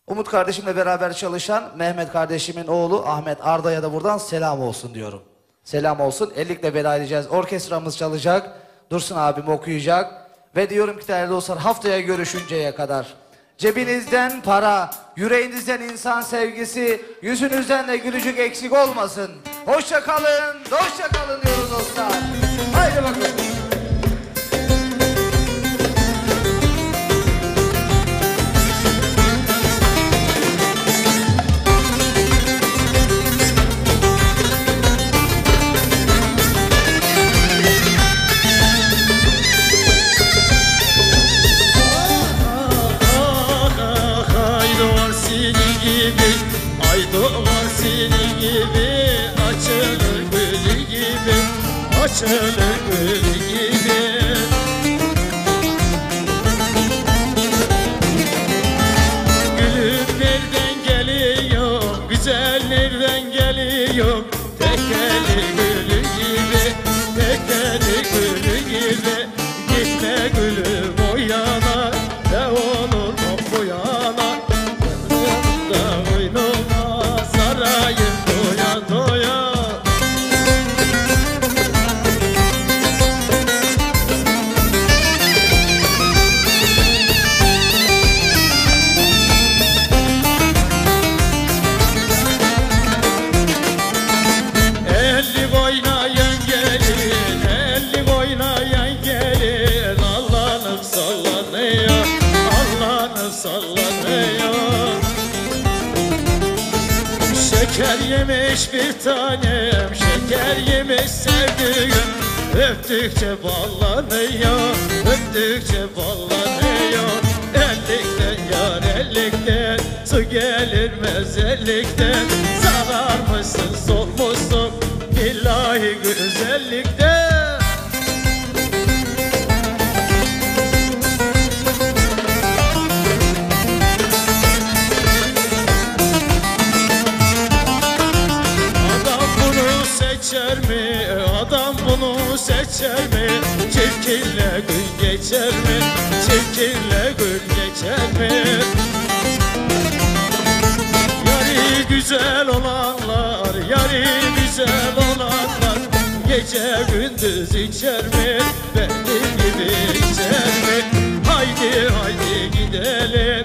Umut kardeşimle beraber çalışan Mehmet kardeşimin oğlu Ahmet Arda'ya da buradan selam olsun diyorum. Selam olsun. Ellikle veda edeceğiz. Orkestramız çalacak. Dursun abim okuyacak. Ve diyorum ki değerli dostlar haftaya görüşünceye kadar. Cebinizden para, yüreğinizden insan sevgisi, yüzünüzden de gülücük eksik olmasın. Hoşça kalın, hoşça kalın diyoruz dostlar. Haydi bakalım. Açılır Öptükçe ballanıyor, öptükçe ballanıyor Ellikten yar ellikten, su gelir mezellikten güzel olanlar, yari güzel olanlar Gece gündüz içer mi? Benim gibi içer mi? Haydi haydi gidelim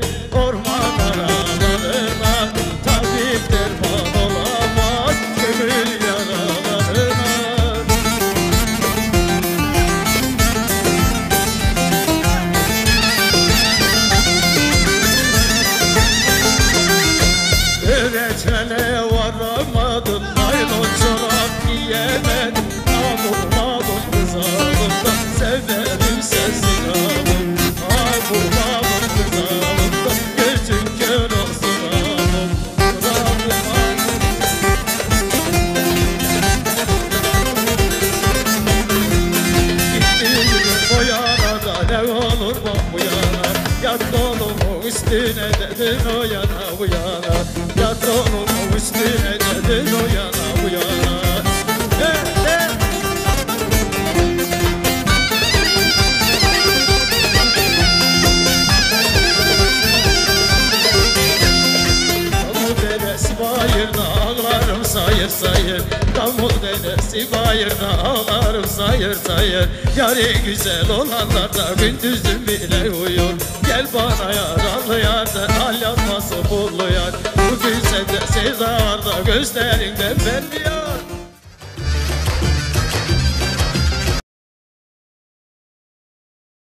dedesi bayırda ağlarım sayır sayır Yari güzel olanlar da gündüzün bile uyur Gel bana yaralı yar da al yanması pullu yar Bu güzel de sevda var da gözlerinden ben bir